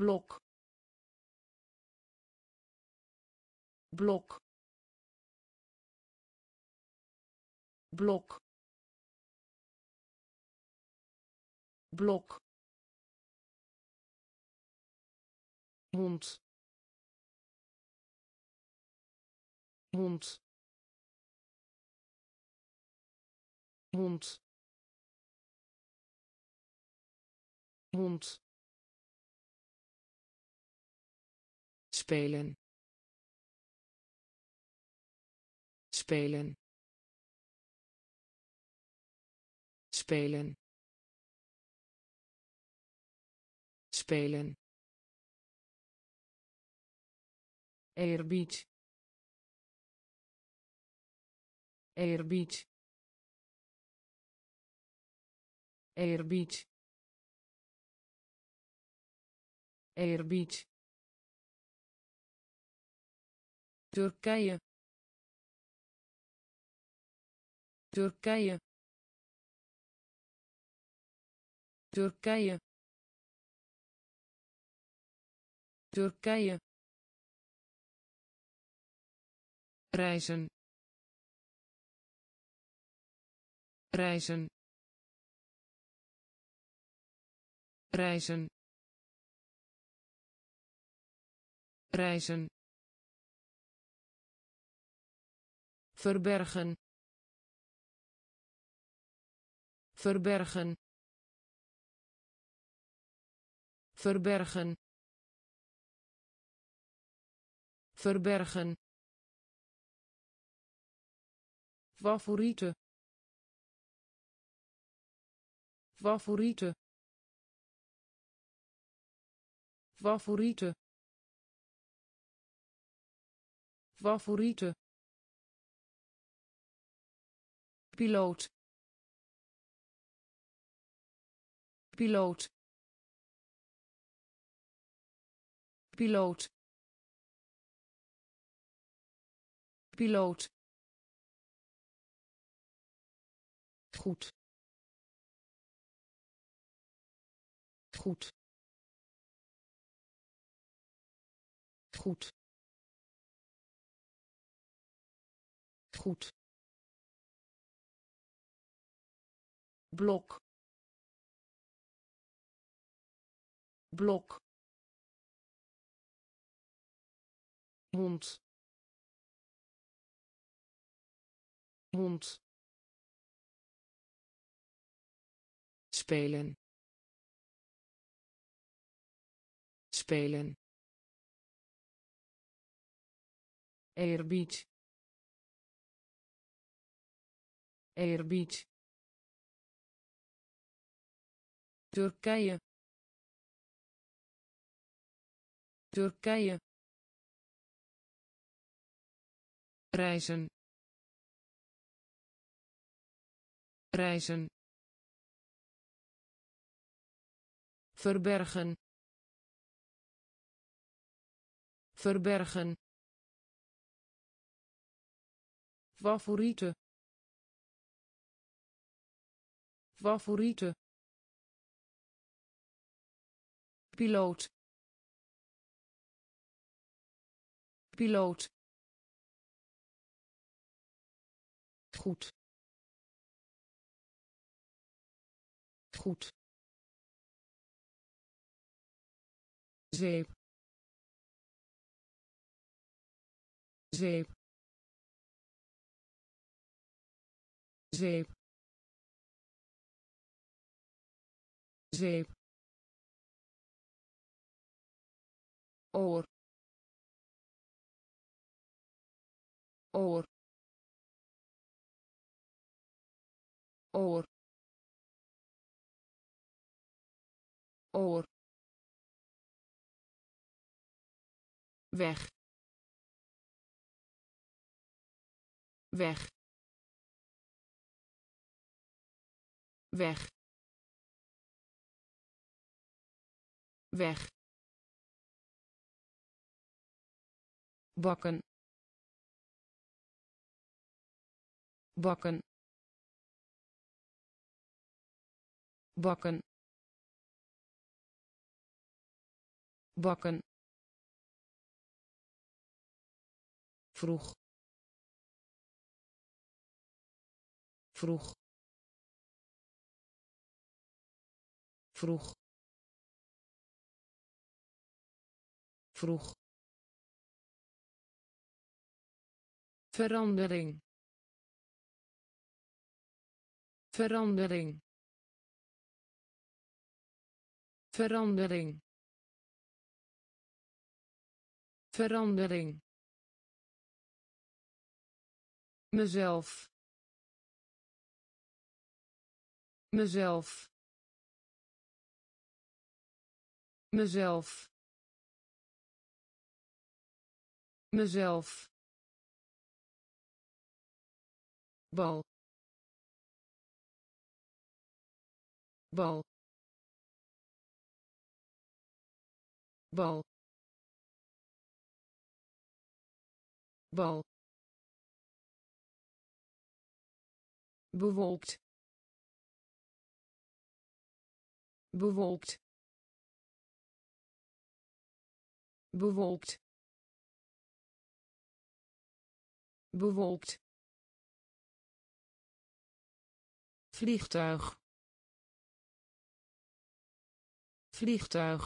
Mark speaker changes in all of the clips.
Speaker 1: blok. Blok. Blok. Blok. Hond. Hond. Hond. Hond spelen. Spelen. Spelen. Spelen. Eerbied. Eerbied. Eerbied. Eerbied Turkije. Turkije. Turkije. Turkije. Reizen. Reizen. Reizen. Reizen verbergen verbergen verbergen verbergen. Favoriete favoriete favoriete favoriete piloot. Piloot. Piloot. Piloot. Goed. Goed. Goed. Goed blok. Blok. Hond. Hond. Spelen. Spelen. Eerbied. Eerbied Turkije. Turkije. Reizen. Reizen. Verbergen. Verbergen. Favoriete favoriete piloot. Piloot. Goed. Goed. Zeep. Zeep. Zeep. Zeep oor oor oor oor. Weg. Weg. Weg. Weg bakken. Bakken. Bakken. Bakken. Vroeg. Vroeg. Vroeg. Vroeg verandering. Verandering. Verandering. Verandering. Mezelf. Mezelf. Mezelf. Mezelf bal bal bal bal. Bewolkt. Bewolkt. Bewolkt. Bewolkt vliegtuig. Vliegtuig.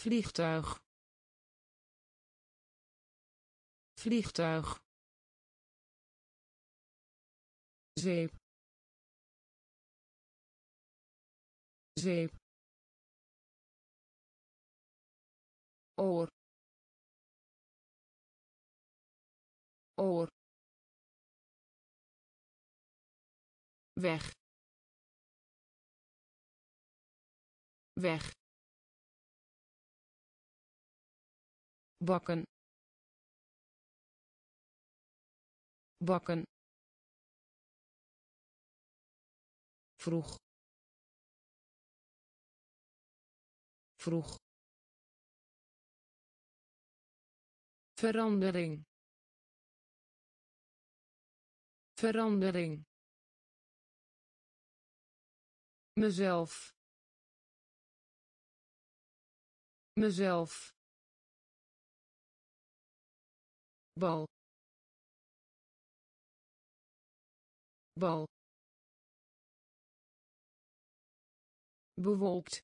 Speaker 1: Vliegtuig. Vliegtuig. Zeep zeep oor. Oor weg. Weg. Bakken. Bakken. Vroeg. Vroeg. Verandering. Verandering mezelf mezelf bal bal bewolkt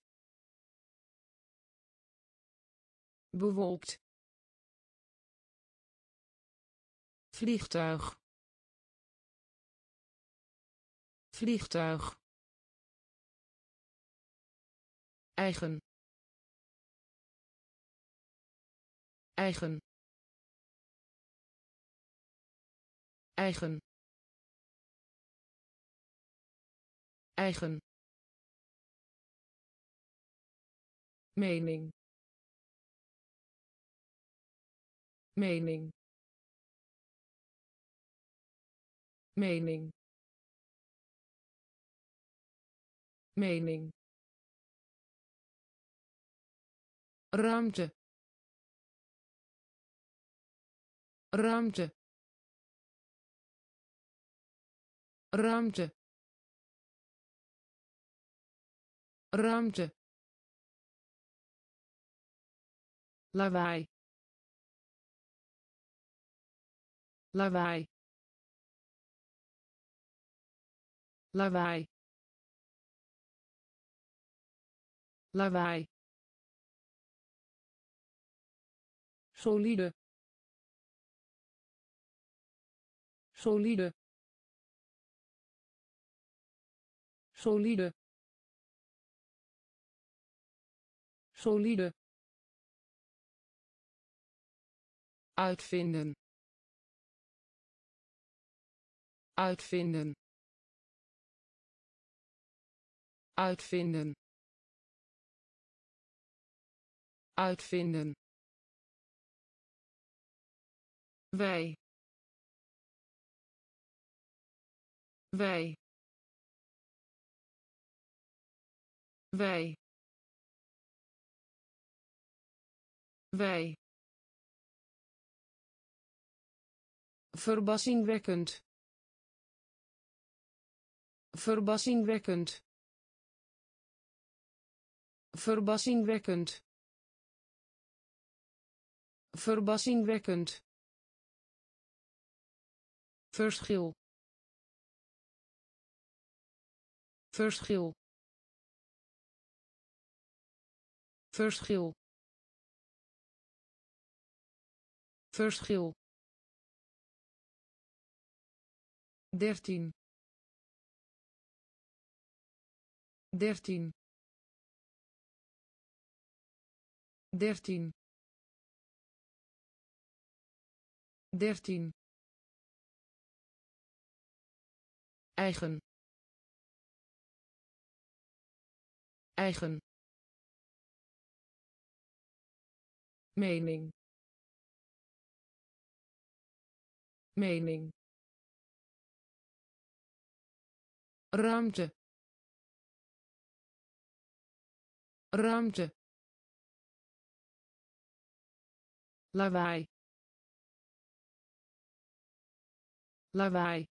Speaker 1: bewolkt vliegtuig vliegtuig eigen. Eigen. Eigen. Eigen. Mening. Mening. Mening. Mening ruimte. Ruimte. Ruimte. Ruimte. Lawaai. Lawaai. Lawaai. Lawaai solide. Solide. Solide. Solide. Uitvinden. Uitvinden. Uitvinden. Uitvinden wij. Wij. Wij. Wij. Verbazingwekkend. Verbazingwekkend. Verbazingwekkend. Verbazingwekkend verschil. Verschil. Verschil. Verschil. Dertien. Dertien. Dertien. Dertien eigen. Eigen. Mening. Mening. Ruimte. Ruimte. Lawaai. Lawaai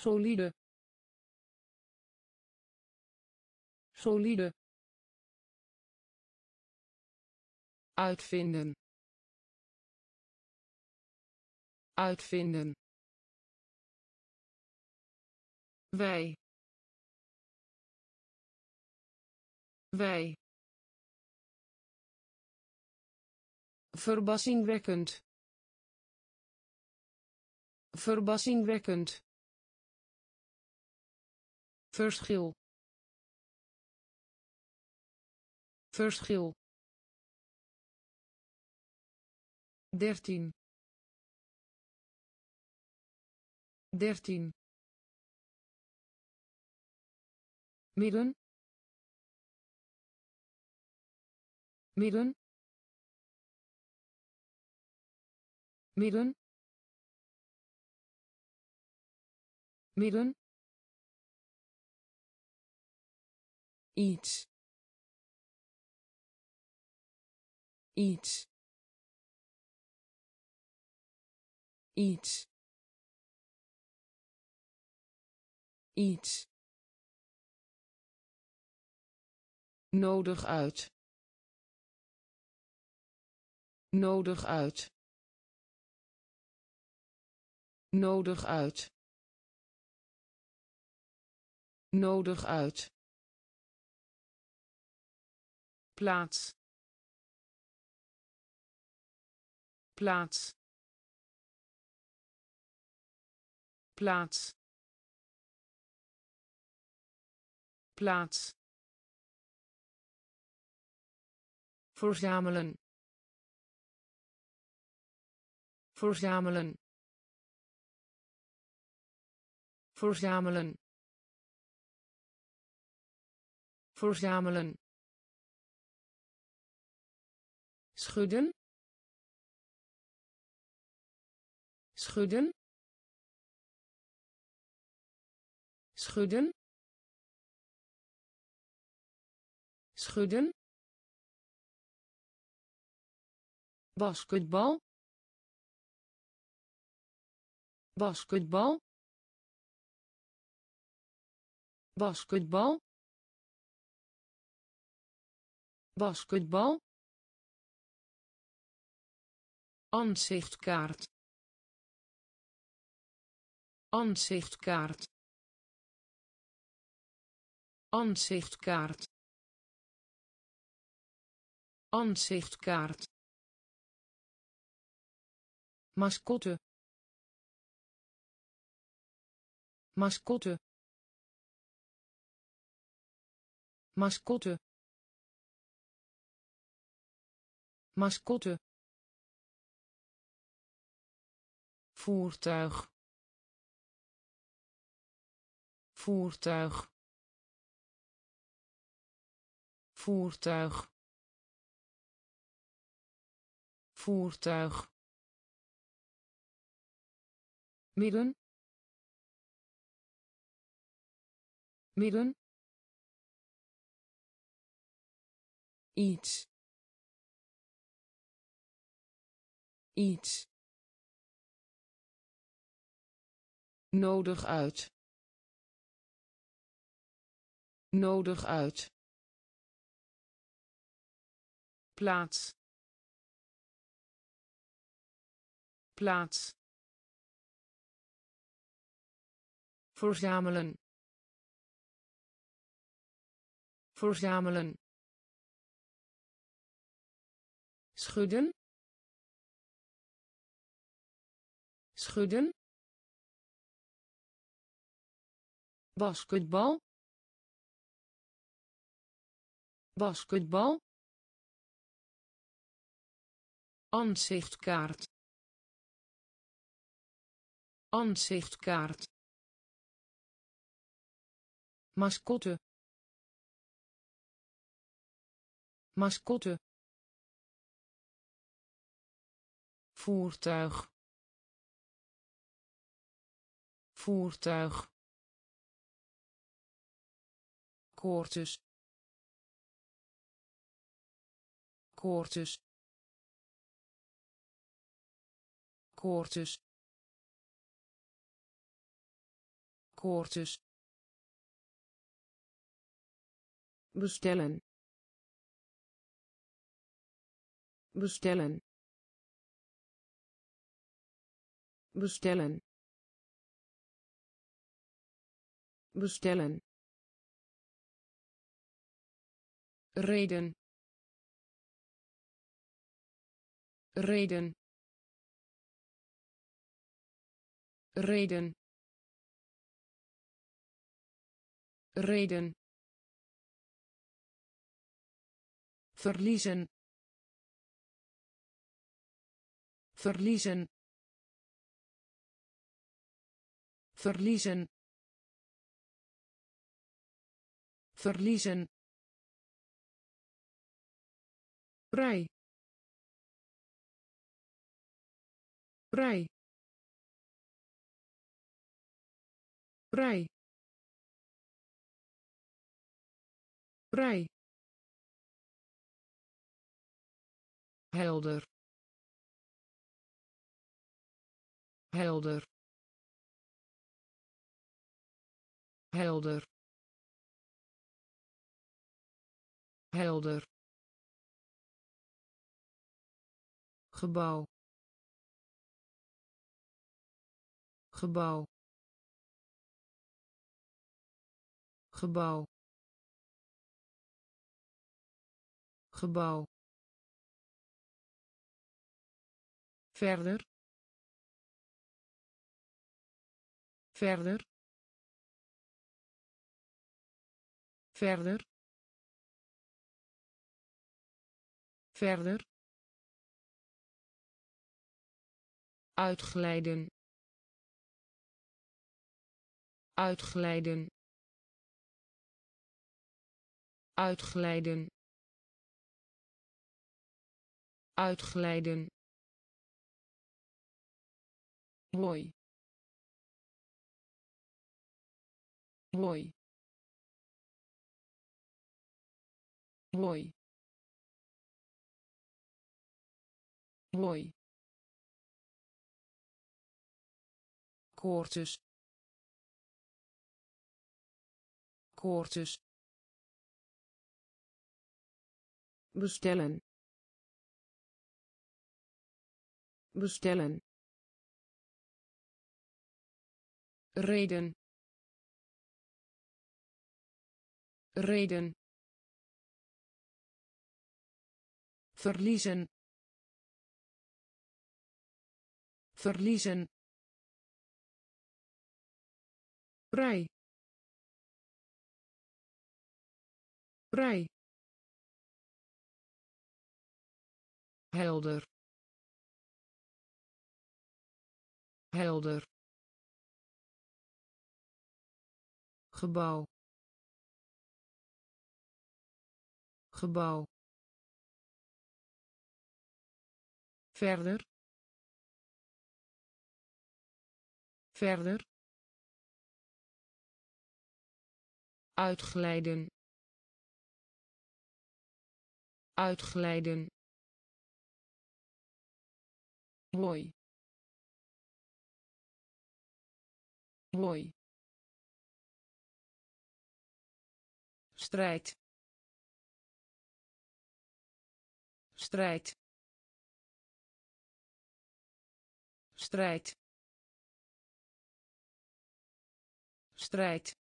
Speaker 1: solide. Solide. Uitvinden. Uitvinden. Wij. Wij. Verbazingwekkend verbazingwekkend verschil. Verschil. Dertien. Dertien. Midden. Midden. Midden. Midden iets. Iets. Iets. Iets. Nodig uit. Nodig uit. Nodig uit. Nodig uit plaats. Plaats. Plaats. Plaats. Verzamelen. Verzamelen. Verzamelen. Verzamelen schudden. Schudden. Schudden. Schudden. Basketbal. Basketbal. Basketbal. Basketbal Ansichtkaart. Ansichtkaart. Ansichtkaart. Ansichtkaart. Mascotte. Mascotte. Mascotte. Mascotte. Voertuig. Voertuig. Voertuig. Voertuig. Midden. Midden. Iets. Iets nodig uit. Nodig uit. Plaats. Plaats. Verzamelen. Verzamelen. Schudden. Schudden basketbal basketbal Ansichtkaart. Ansichtkaart. Mascotte. Mascotte. Voertuig. Voertuig. Koortjes. Koortjes. koortjes. Koortjes. Bestellen. Bestellen. Bestellen. Bestellen reden. Reden. Reden. Reden. Verliezen. Verliezen. Verliezen. Verliezen vrij vrij vrij vrij helder. Helder. Helder. Helder gebouw. Gebouw. Gebouw. Gebouw. Verder. Verder. Verder. Verder uitglijden. Uitglijden. Uitglijden. Uitglijden. Mooi mooi mooi mooi koortjes. Koortjes. Bestellen. Bestellen. Reden. Reden. Verliezen. Verliezen vrij vrij helder. Helder. Gebouw. Gebouw. Verder. Verder uitglijden. Uitglijden. Mooi mooi strijd. Strijd. Strijd. Strijd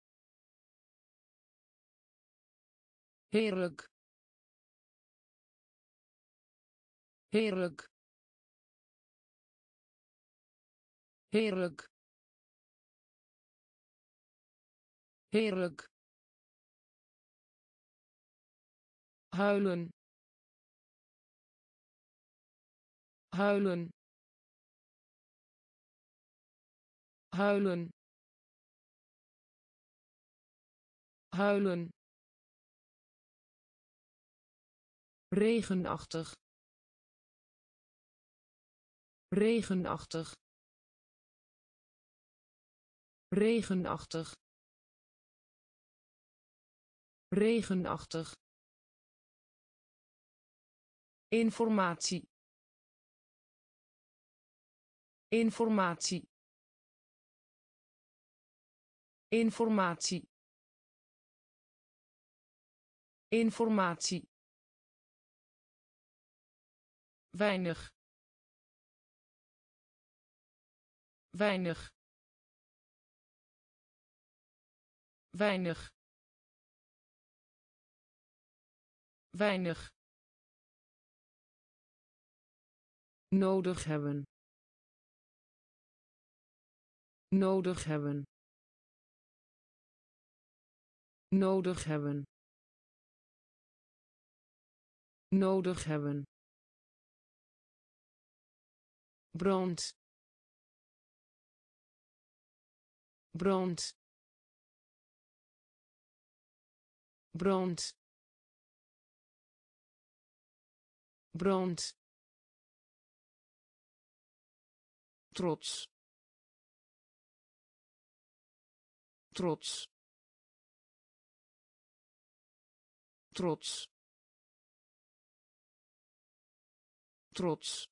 Speaker 1: heerlijk. Heerlijk. Heerlijk. Heerlijk. Huilen. Huilen. Huilen. Huilen regenachtig. Regenachtig. Regenachtig. Regenachtig. Informatie. Informatie. Informatie. Informatie weinig. Weinig. Weinig. Weinig. Nodig hebben. Nodig hebben. Nodig hebben. Nodig hebben brand. Brand. Brand. Brand. Trots. Trots. Trots. Trots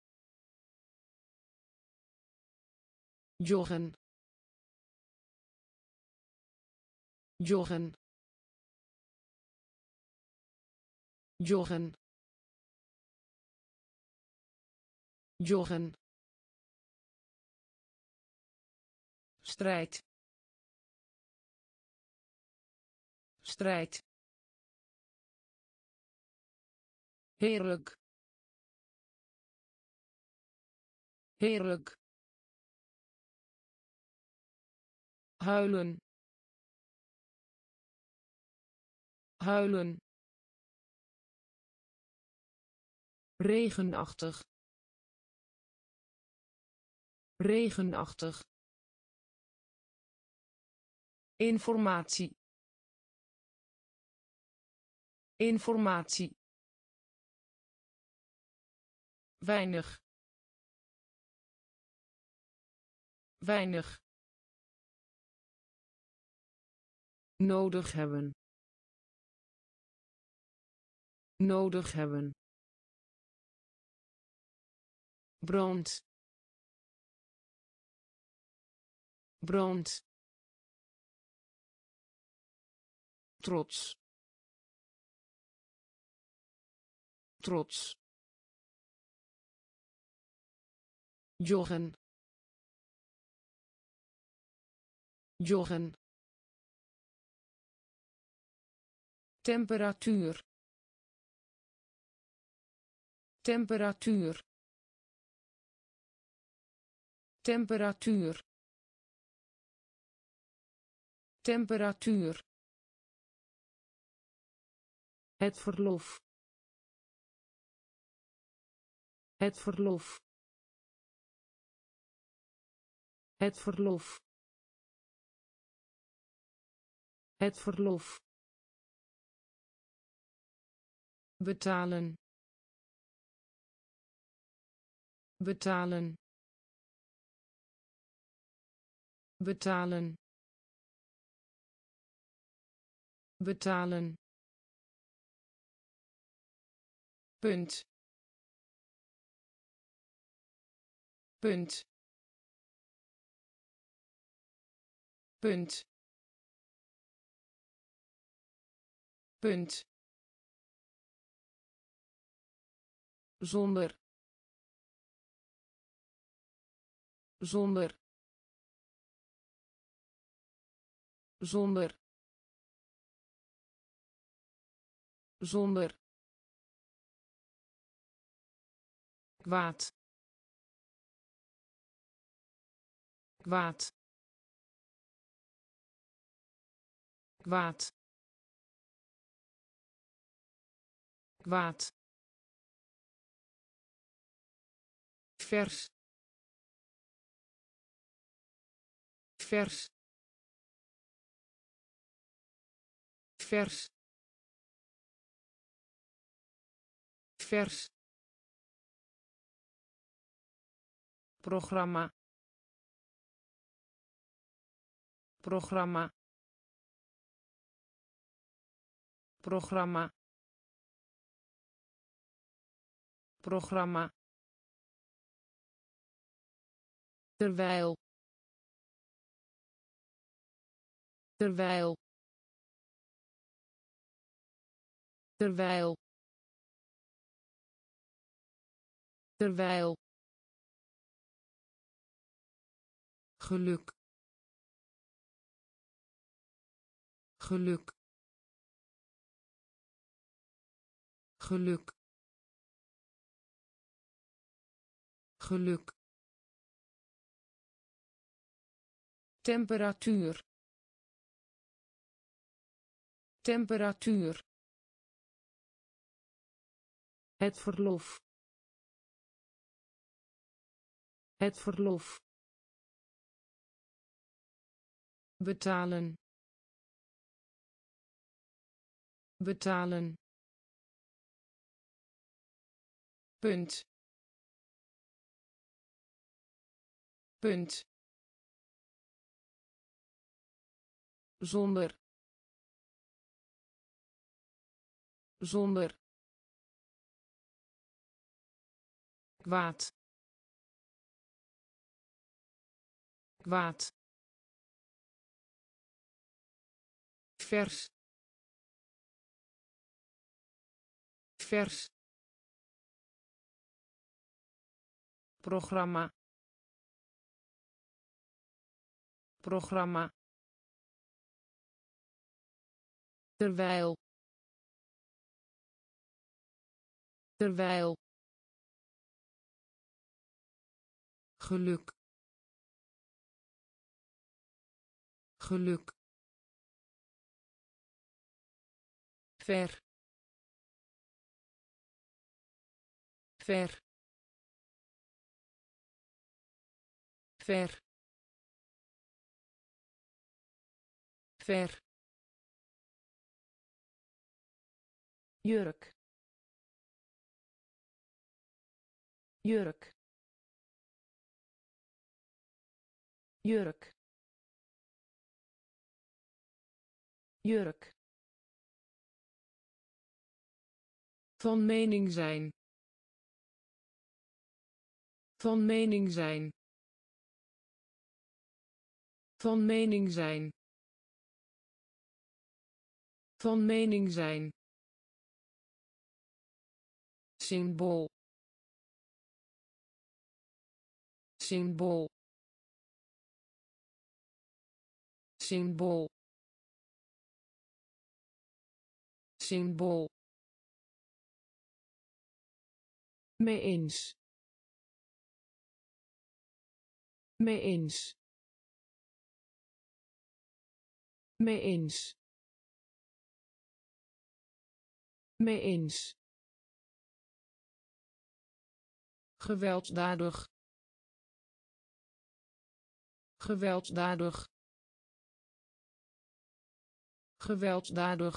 Speaker 1: joggen. Joggen. Joggen. Joggen. Strijd. Strijd. Heerlijk. Heerlijk huilen. Huilen. Regenachtig. Regenachtig. Informatie. Informatie. Weinig. Weinig nodig hebben. Nodig hebben. Brand. Brand. Trots. Trots. Joggen. Joggen temperatuur. Temperatuur. Temperatuur. Temperatuur. Het verlof. Het verlof. Het verlof. Het verlof betalen. Betalen. Betalen. Betalen. Punt. Punt. Punt. Punt zonder. Zonder. Zonder. Zonder. Kwaad. Kwaad. Kwaad. Kwaad vers. Vers. Vers. Vers. Programma. Programma. Programma. Programma terwijl. Terwijl. Terwijl. Terwijl. Geluk. Geluk. Geluk. Geluk temperatuur. Temperatuur. Het verlof. Het verlof. Betalen. Betalen. Punt. Punt zonder. Zonder. Kwaad. Kwaad. Vers. Vers. Programma. Programma terwijl. Terwijl. Geluk. Geluk. Ver. Ver. Ver. Ver jurk jurk jurk jurk Van mening zijn. Van mening zijn. Van mening zijn. Van mening zijn. Symbool. Symbool. Symbool. Symbool. Mee eens. Mee eens. Mee eens. Mee eens. Gewelddadig gewelddadig gewelddadig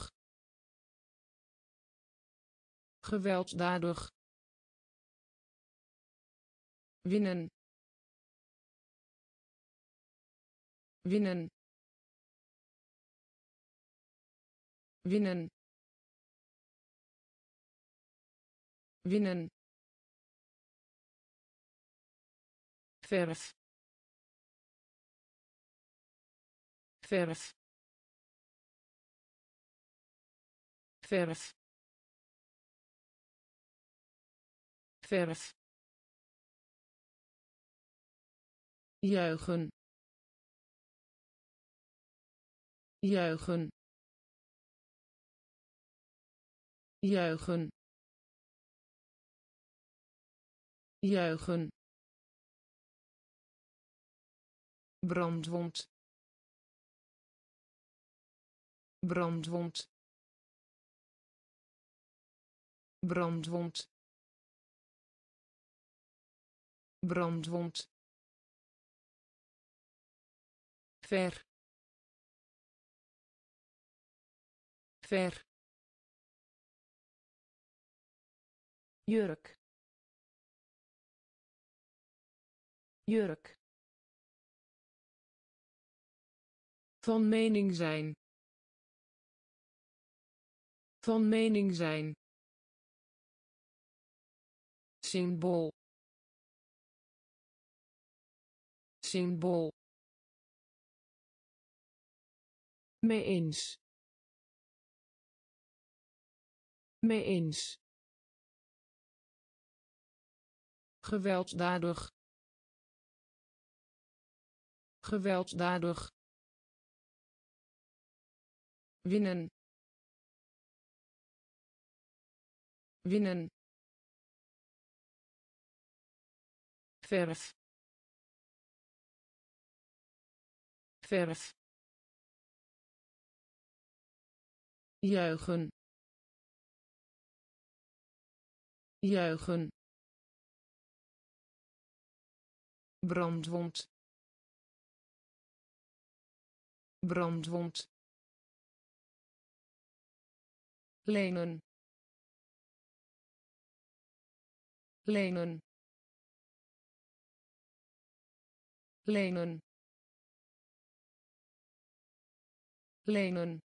Speaker 1: gewelddadig winnen. Winnen. Winnen. Winnen verf. Verf. Verf. Verf. Juichen. Juichen. Juichen. Juichen brandwond. Brandwond. Brandwond. Brandwond. Ver. Ver. Jurk. Jurk van mening zijn. Van mening zijn. Symbool. Symbool. Mee eens. Mee eens. Gewelddadig. Gewelddadig winnen. Winnen. Verf. Verf. Juichen. Juichen. Brandwond. Brandwond lenen. Lenen. Lenen. Lenen.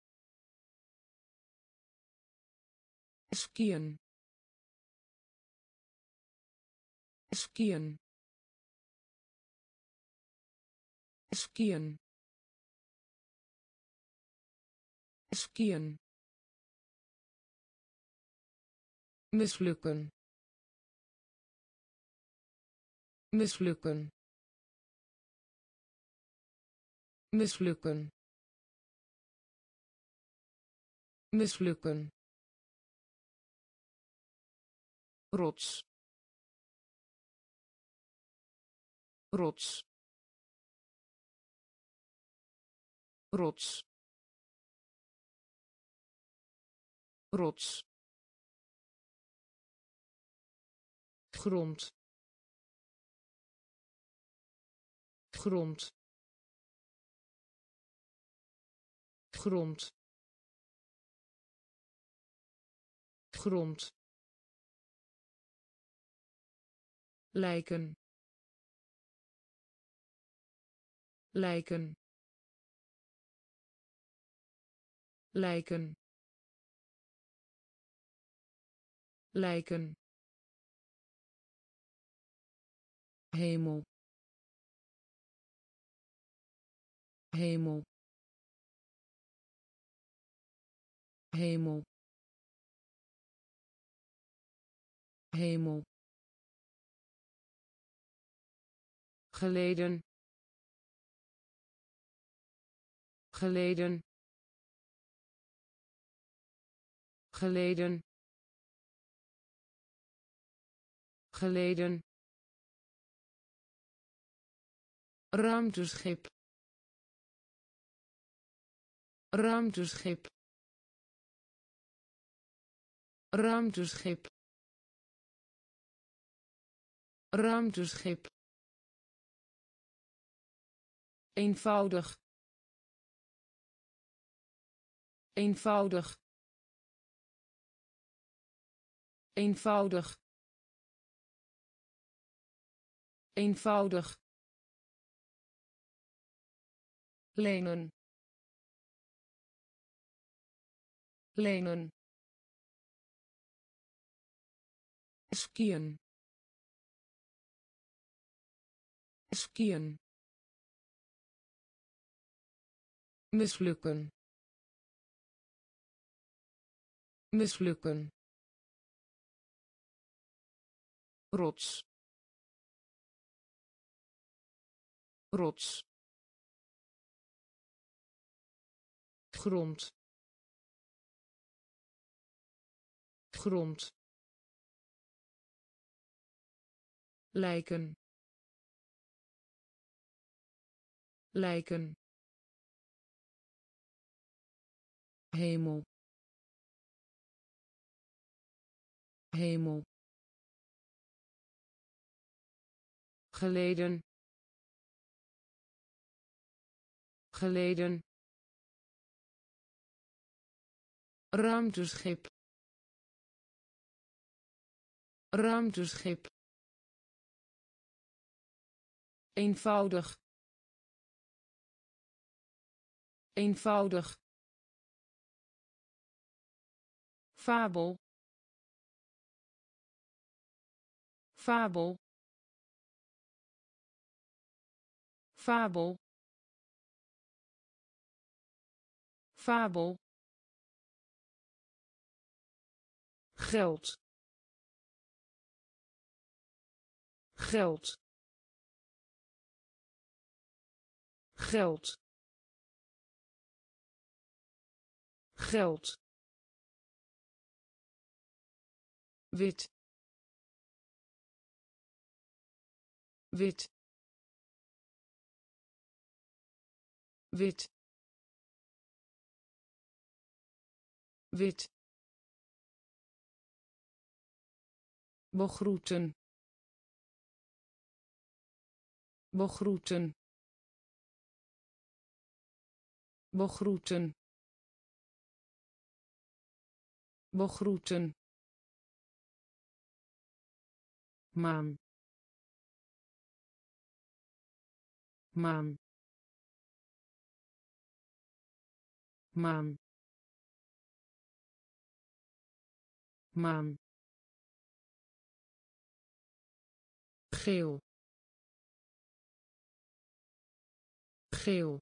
Speaker 1: Skiën skiën skiën skiën mislukken. Mislukken. Mislukken. Mislukken. Rots. Rots. Rots. Rots grond. Grond. Grond. Grond. Lijken. Lijken. Lijken. Lijken hemel. Hemel. Hemel. Hemel. Geleden. Geleden. Geleden. Geleden ruimteschip. Ruimteschip. Ruimteschip. Ruimteschip. Eenvoudig. Eenvoudig. Eenvoudig. Eenvoudig lenen. Lenen. Skiën. Skiën. Mislukken. Mislukken. Rots. Rots grond. Grond. Lijken. Lijken. Hemel. Hemel. Geleden. Geleden ruimteschip. Ruimteschip. Eenvoudig. Eenvoudig. Fabel. Fabel. Fabel. Fabel geld. Geld. Geld. Geld. Wit. Wit. Wit. Wit begroeten. Begroeten. Begroeten. Begroeten. Maan. Maan. Maan. Maan geel. Geel.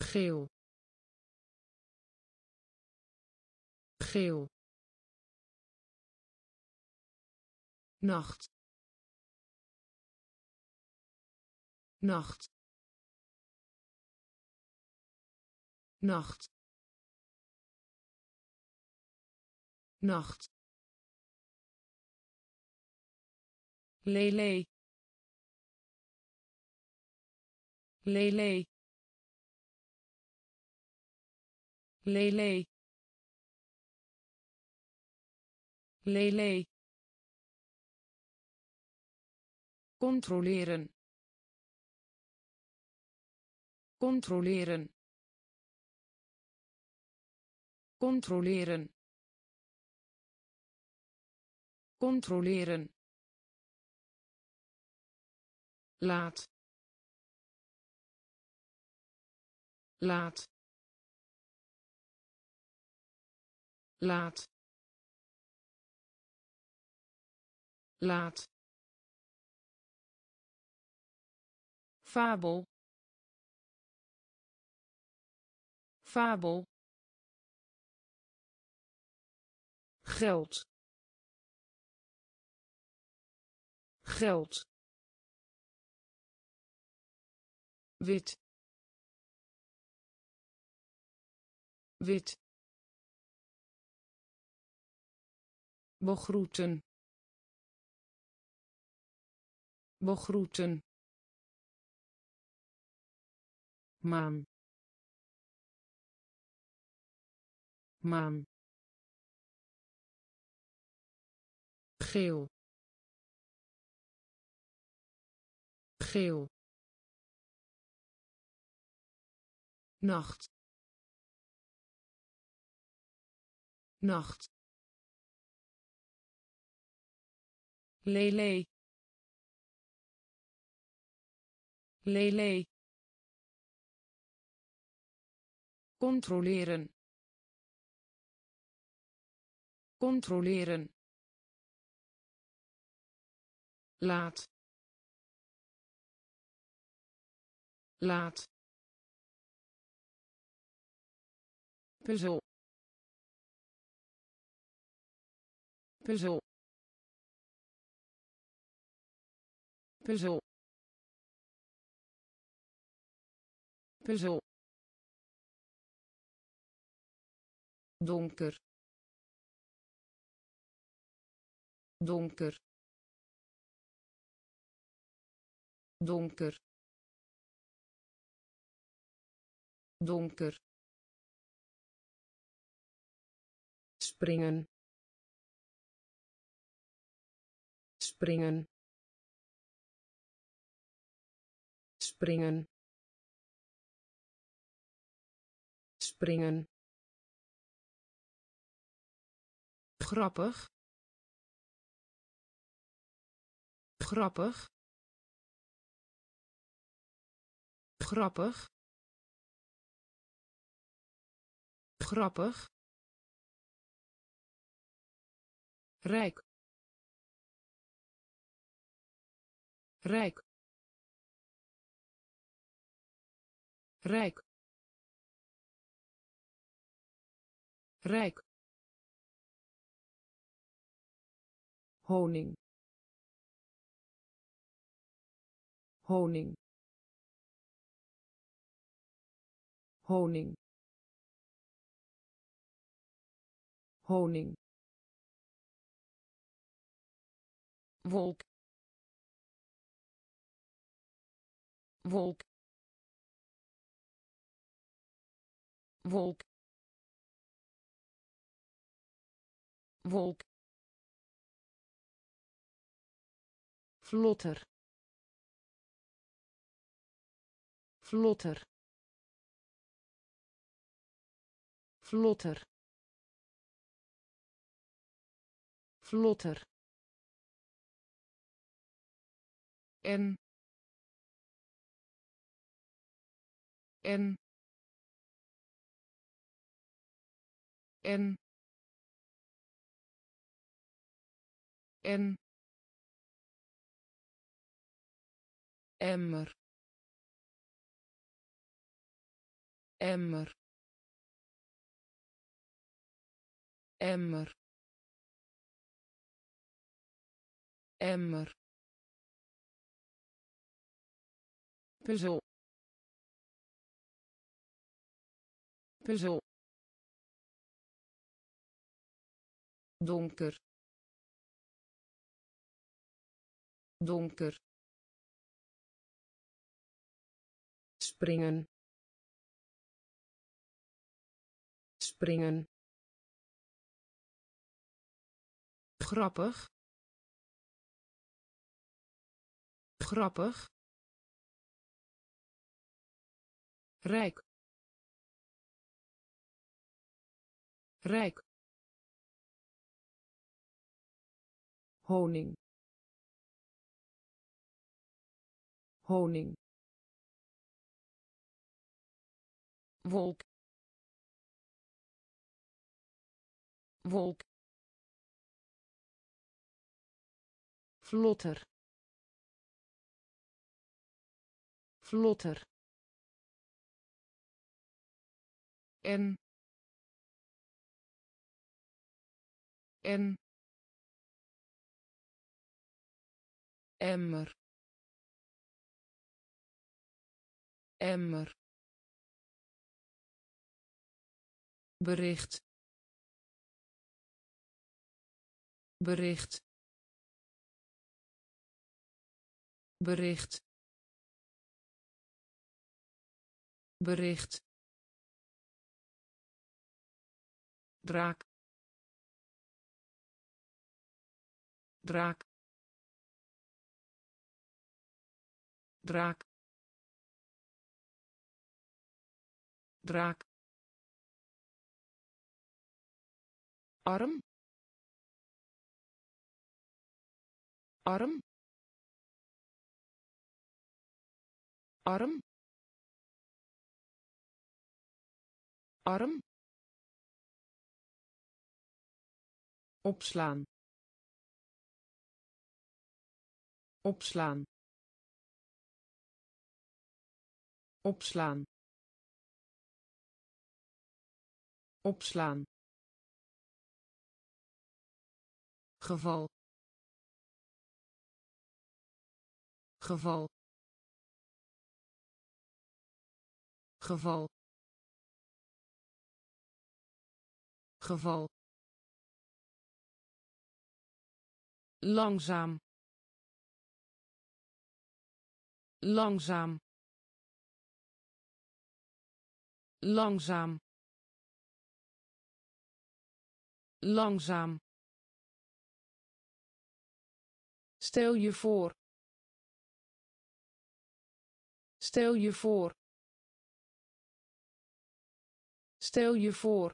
Speaker 1: Geel. Geel. Nacht. Nacht. Nacht. Nacht lele. Lele. Lele. Lele. Controleren. Controleren. Controleren. Controleren laat. Laat. Laat. Laat. Fabel. Fabel. Geld. Geld wit. Wit. Begroeten. Begroeten. Maan. Maan. Geel. Geel nacht. Nacht. Lele. Lele. Controleren. Controleren. Laat. Laat puzzel puzzel puzzel puzzel. Donker donker. Donker donker springen. Springen. Springen. Springen. Grappig. Grappig. Grappig. Grappig rijk. Rijk. Rijk. Rijk. Honing. Honing. Honing. Honing wolk wolk wolk wolk. Vlotter vlotter. Vlotter vlotter en en en en. Emmer. Emmer. Emmer. Emmer puzzel. Puzzel. Donker. Donker. Springen. Springen. Grappig. Grappig rijk. Rijk. Honing. Honing. Wolk. Wolk. Vlotter. Vlotter en en emmer emmer. Bericht. Bericht. Bericht. Bericht draak draak draak draak. Arm arm. Arm arm opslaan. Opslaan. Opslaan. Opslaan. Geval. Geval. Geval. Geval langzaam langzaam langzaam langzaam Stel je voor. Stel je voor. Stel je voor.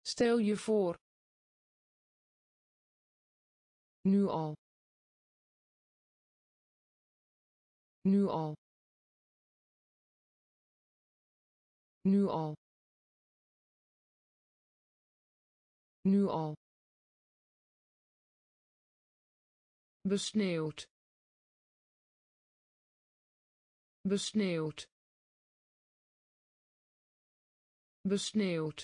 Speaker 1: Stel je voor. Nu al. Nu al. Nu al. Nu al. besneeuwd besneeuwd besneeuwd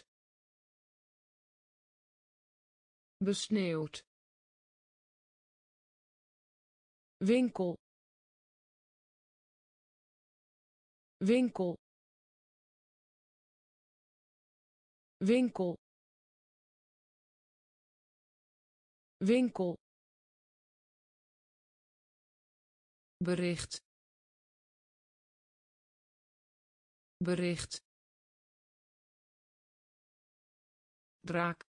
Speaker 1: besneeuwd winkel. Winkel. Winkel. Winkel. Bericht. Bericht. Draak.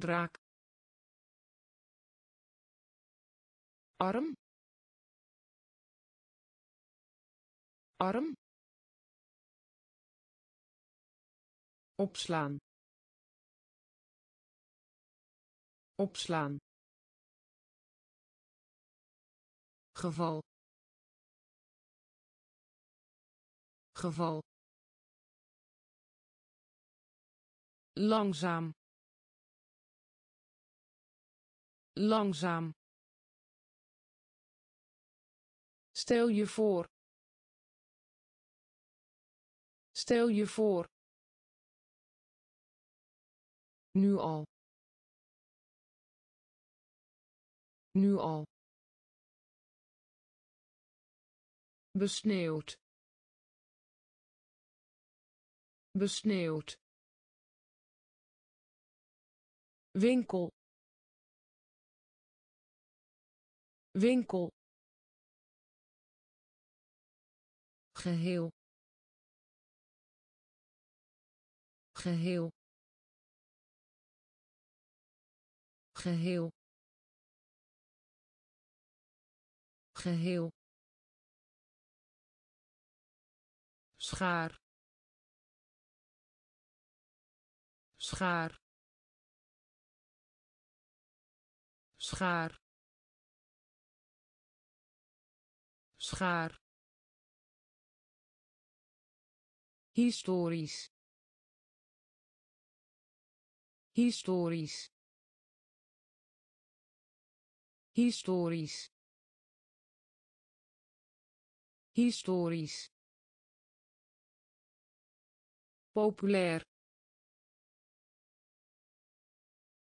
Speaker 1: Draak arm arm opslaan opslaan geval geval langzaam langzaam stel je voor. Stel je voor. Nu al. Nu al. Besneeuwd. Besneeuwd. Winkel. Winkel geheel. Geheel. Geheel. Geheel. Schaar. Schaar. Schaar. Schaar historisch. Historisch. Historisch. Historisch. Populair.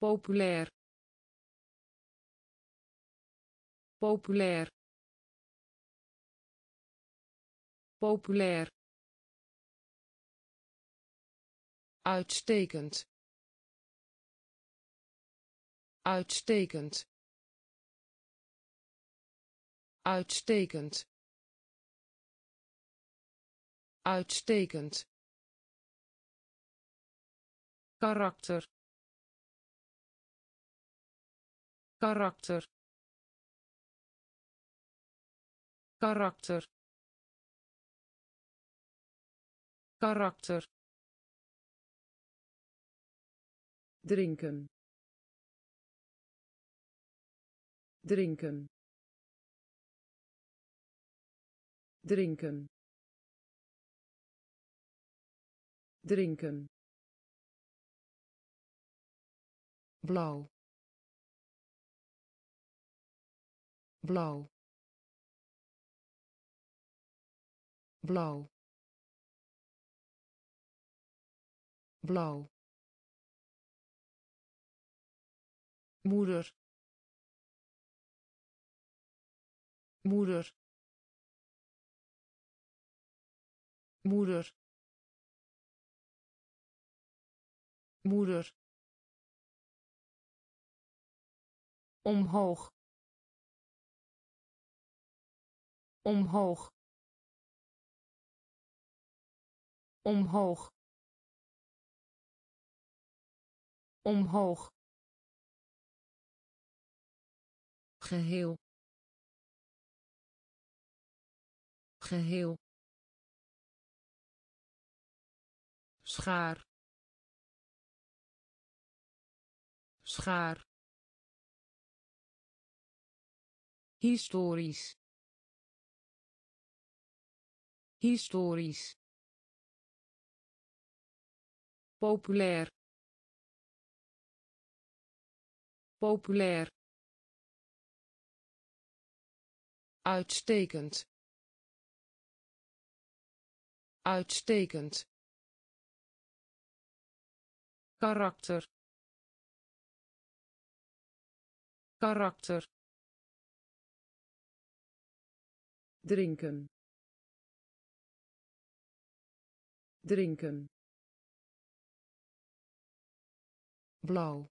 Speaker 1: Populair. Populair. Populair uitstekend. Uitstekend. Uitstekend. Uitstekend. Karakter. Karakter. Karakter. Karakter drinken. Drinken. Drinken. Drinken. Blauw. Blauw. Blauw. Blauw moeder. Moeder. Moeder. Moeder. Omhoog. Omhoog. Omhoog. Omhoog geheel. Geheel. Schaar. Schaar. Historisch. Historisch. Populair. Populair uitstekend. Uitstekend. Karakter. Karakter. Drinken. Drinken. Blauw.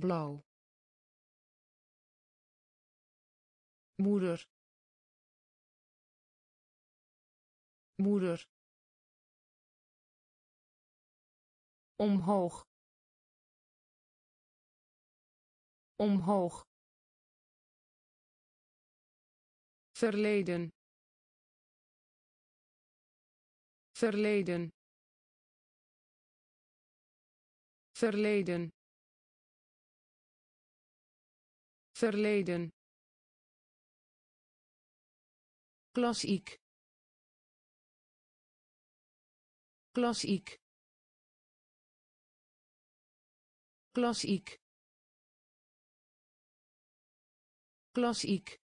Speaker 1: Blauw moeder. Moeder. Omhoog. Omhoog. Verleden. Verleden. Verleden. Verleden klassiek klassiek klassiek klassiek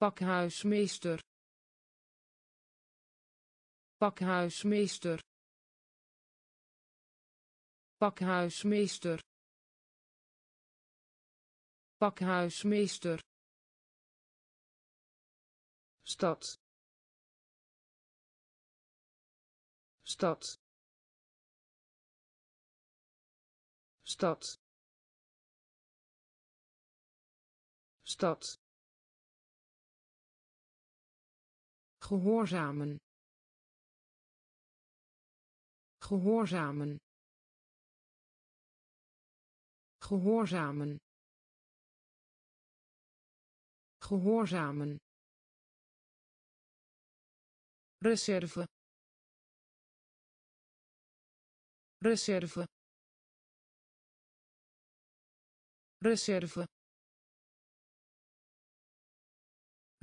Speaker 1: pakhuismeester. Pakhuismeester. Pakhuismeester. Pakhuismeester stad. Stad. Stad. Stad. Gehoorzamen. Gehoorzamen. Gehoorzamen. Gehoorzamen reserve reserve reserve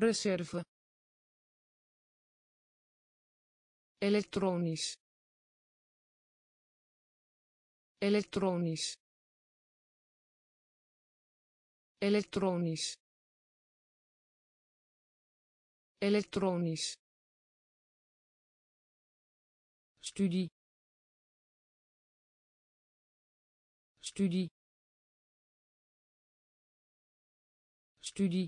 Speaker 1: reserve. Elektronisch. Elektronisch. Elektronisch. Elektronisch studie. Studie. Studie.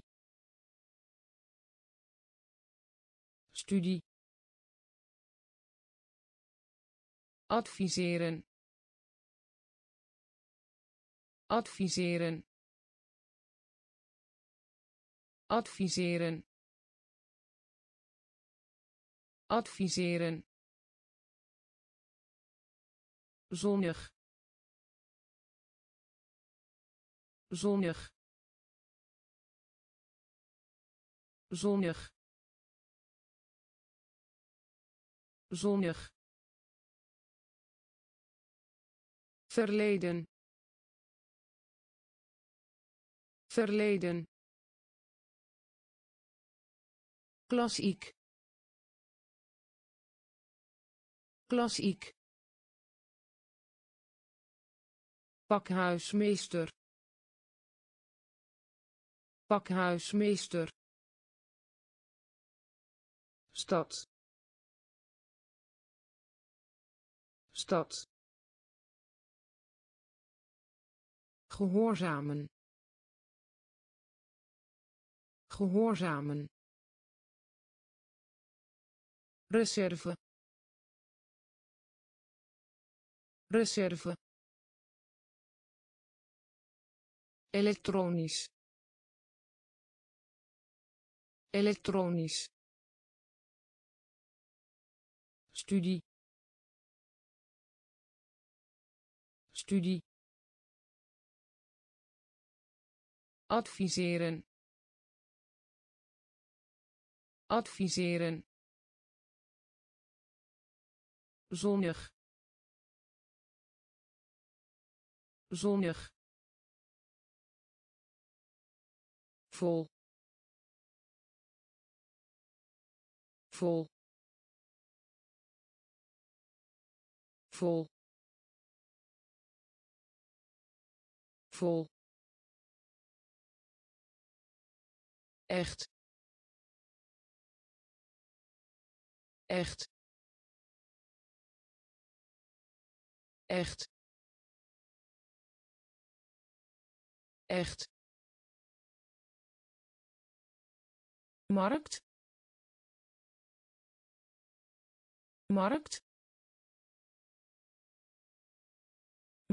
Speaker 1: Studie. Adviseren. Adviseren. Adviseren. Adviseren zonnig. Zonnig. Zonnig. Zonnig. Verleden. Verleden. Klassiek. Klassiek pakhuismeester. Pakhuismeester. Stad. Stad. Gehoorzamen. Gehoorzamen. Reserve. Reserve elektronisch. Elektronisch. Studie. Studie. Adviseren. Adviseren. Zonnig. Zonnig vol. Vol. Vol. Vol. Echt. Echt. Echt. Echt markt markt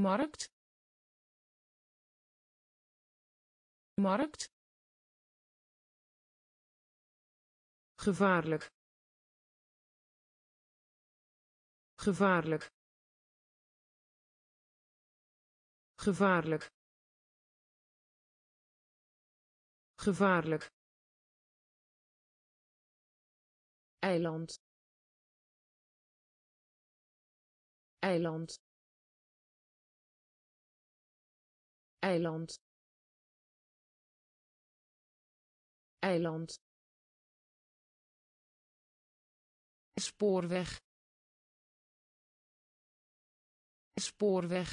Speaker 1: markt markt. Gevaarlijk. Gevaarlijk. Gevaarlijk. Gevaarlijk eiland. Eiland. Eiland. Eiland. Spoorweg. Spoorweg.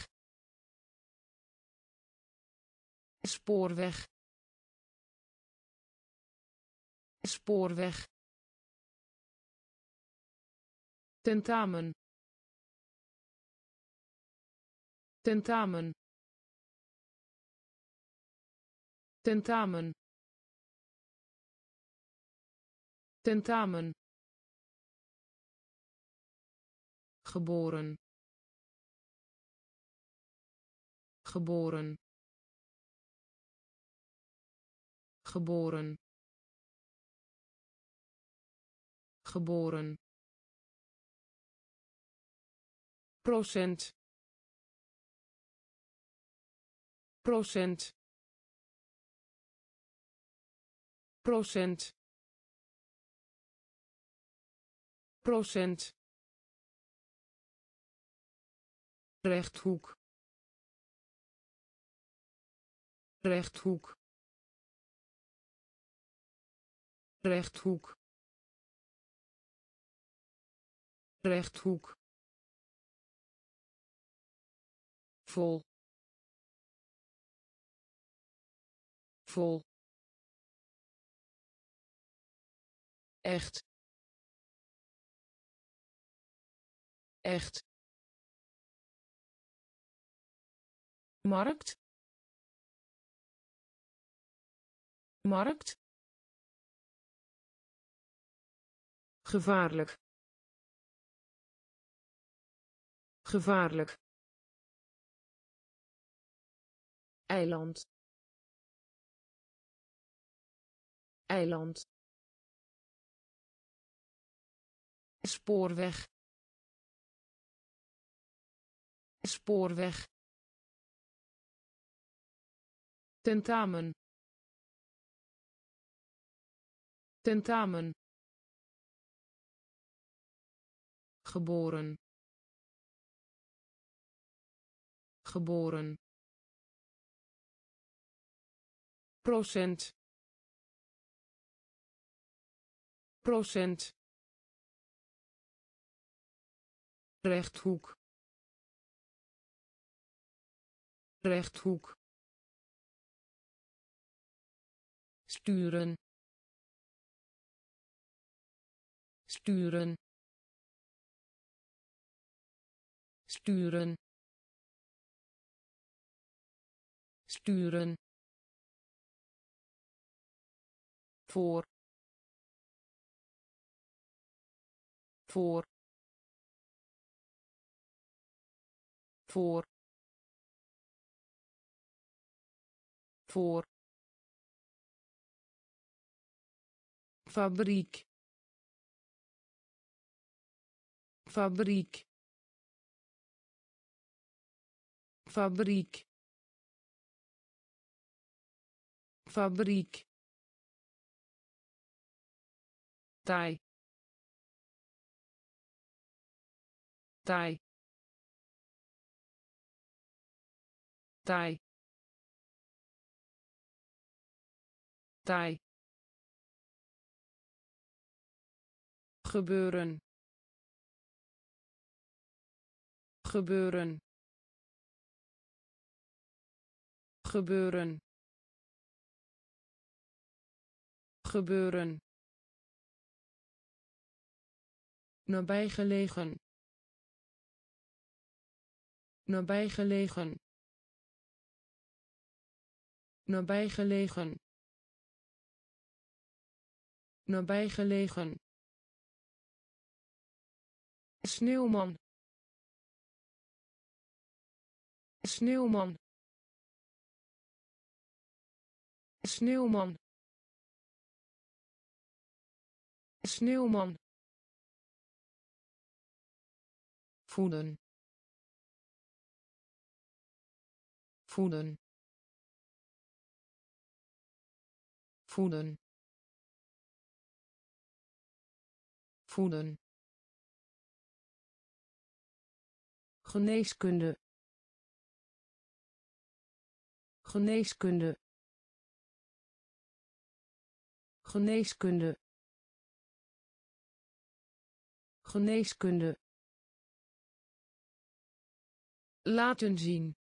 Speaker 1: Spoorweg. Spoorweg tentamen. Tentamen. Tentamen. Tentamen. Geboren. Geboren. Geboren. Geboren procent procent procent procent. Rechthoek. Rechthoek. Rechthoek. Rechthoek vol. Vol. Echt. Echt. Markt. Markt. Gevaarlijk. Gevaarlijk eiland. Eiland. Spoorweg. Spoorweg. Tentamen. Tentamen. Geboren. Geboren procent procent rechthoek rechthoek sturen sturen sturen sturen voor voor voor voor. Fabriek. Fabriek. Fabriek. Fabriek taai taai taai taai gebeuren. Gebeuren. Gebeuren. Gebeuren nabijgelegen. Nabijgelegen. Nabijgelegen. Nabijgelegen. Sneeuwman. Sneeuwman. Sneeuwman. Sneeuwman voeden. Voeden. Voeden. Voeden. Geneeskunde. Geneeskunde. Geneeskunde. Geneeskunde laten zien.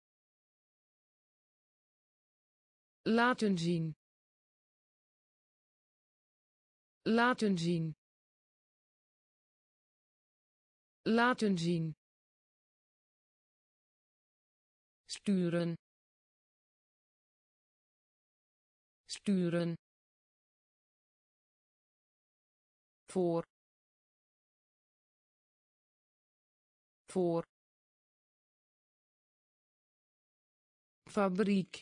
Speaker 1: Laten zien. Laten zien. Laten zien. Sturen. Sturen. Voor. Voor fabriek.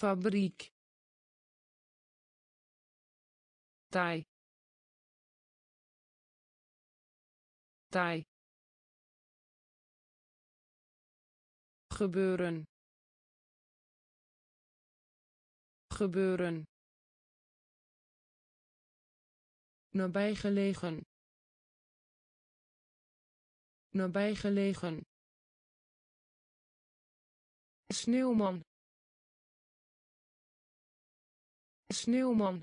Speaker 1: Fabriek. Taai taai gebeuren. Gebeuren. Nabijgelegen. Nabijgelegen sneeuwman. Sneeuwman.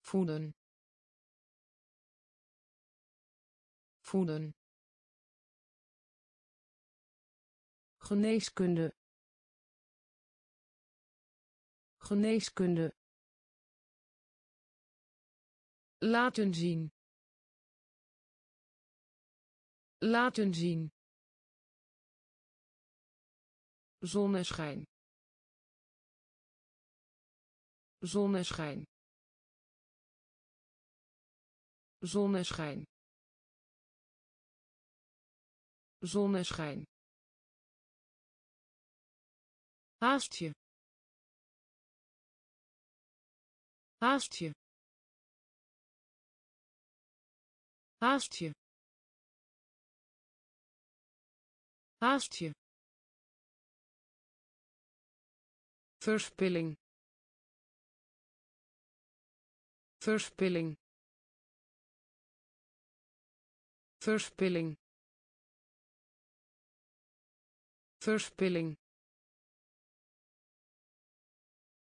Speaker 1: Voeden. Voeden. Geneeskunde. Geneeskunde. Laten zien. Laten zien zonneschijn. Zonneschijn. Zonneschijn. Zonneschijn. Haast je. Haast je. Haast je. Haast je verspilling verspilling verspilling verspilling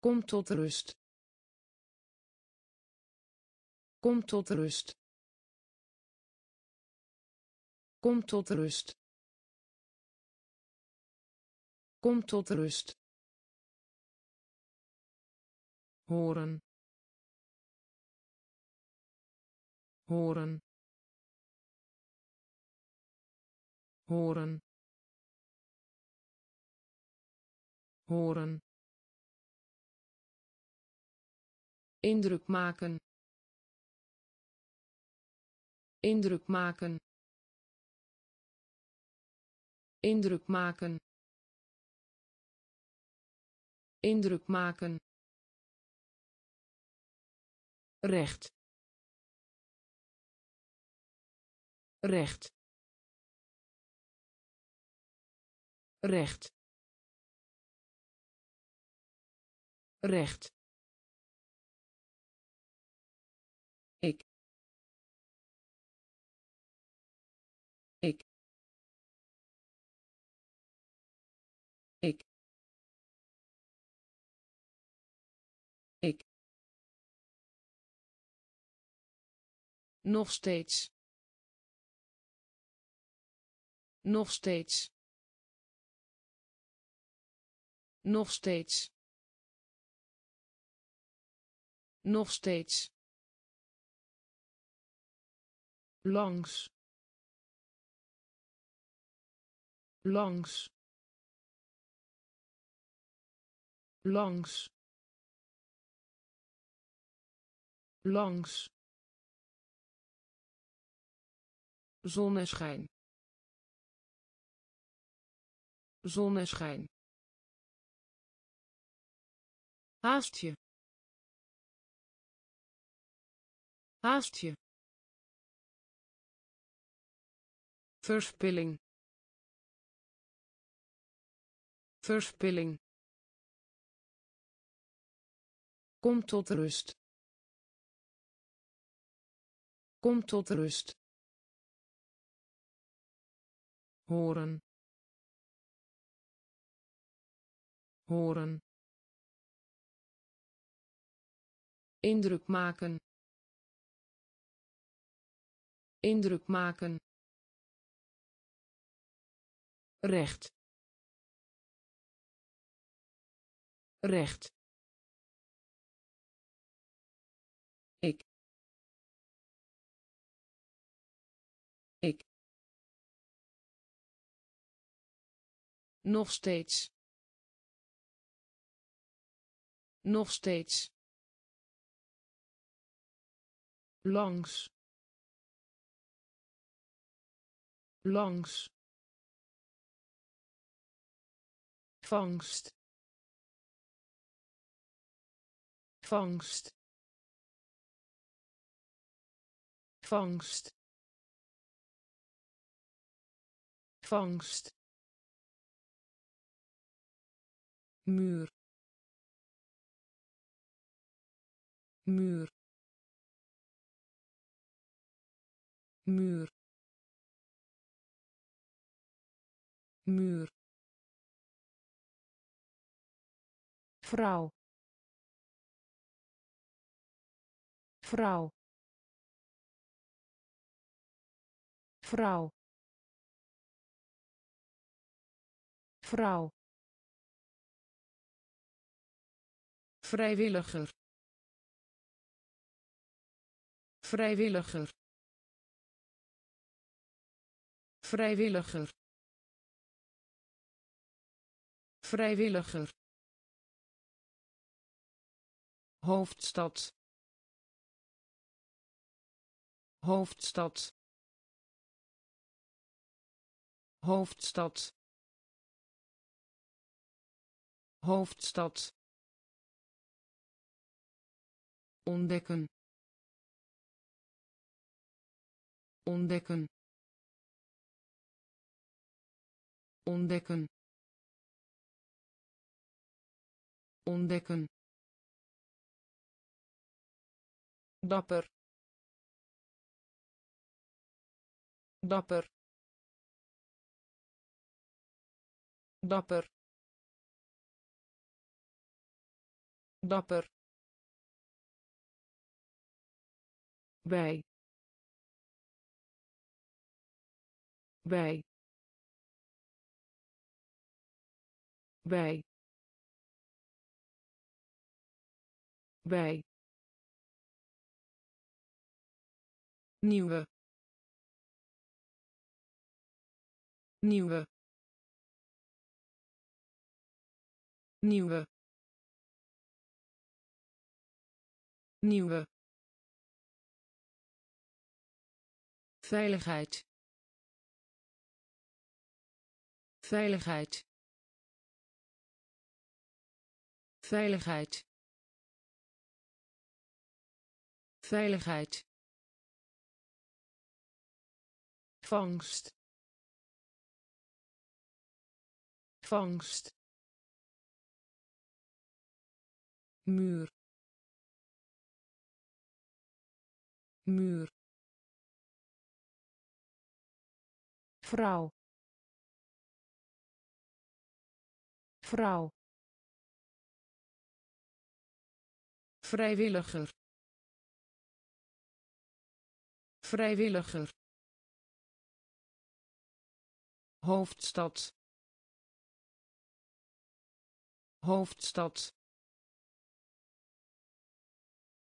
Speaker 1: Kom tot rust. Kom tot rust. Kom tot rust. Kom tot rust. Horen. Horen. Horen. Horen. Indruk maken. Indruk maken. Indruk maken. Indruk maken. Recht. Recht. Recht. Recht. Nog steeds. Nog steeds. Nog steeds. Nog steeds. Langs. Langs. Langs. Langs. Zonneschijn. Zonneschijn. Haast je. Haast je. Verspilling. Verspilling. Kom tot rust. Kom tot rust horen. Horen. Indruk maken. Indruk maken. Recht. Recht Nog steeds. Nog steeds. Langs. Langs. Vangst. Vangst. Vangst. Vangst. Muur. Muur. Muur. Muur. Vrouw. Vrouw. Vrouw. Vrouw vrijwilliger. Vrijwilliger. Vrijwilliger. Vrijwilliger. Hoofdstad. Hoofdstad. Hoofdstad. Hoofdstad ontdekken. Ontdekken. Ontdekken. Ontdekken. Dapper. Dapper. Dapper. Dapper bij. Bij. Bij. Bij. Nieuwe. Nieuwe. Nieuwe. Nieuwe veiligheid. Veiligheid. Veiligheid. Veiligheid. Vangst. Vangst. Muur. Muur vrouw. Vrouw. Vrijwilliger. Vrijwilliger. Hoofdstad. Hoofdstad.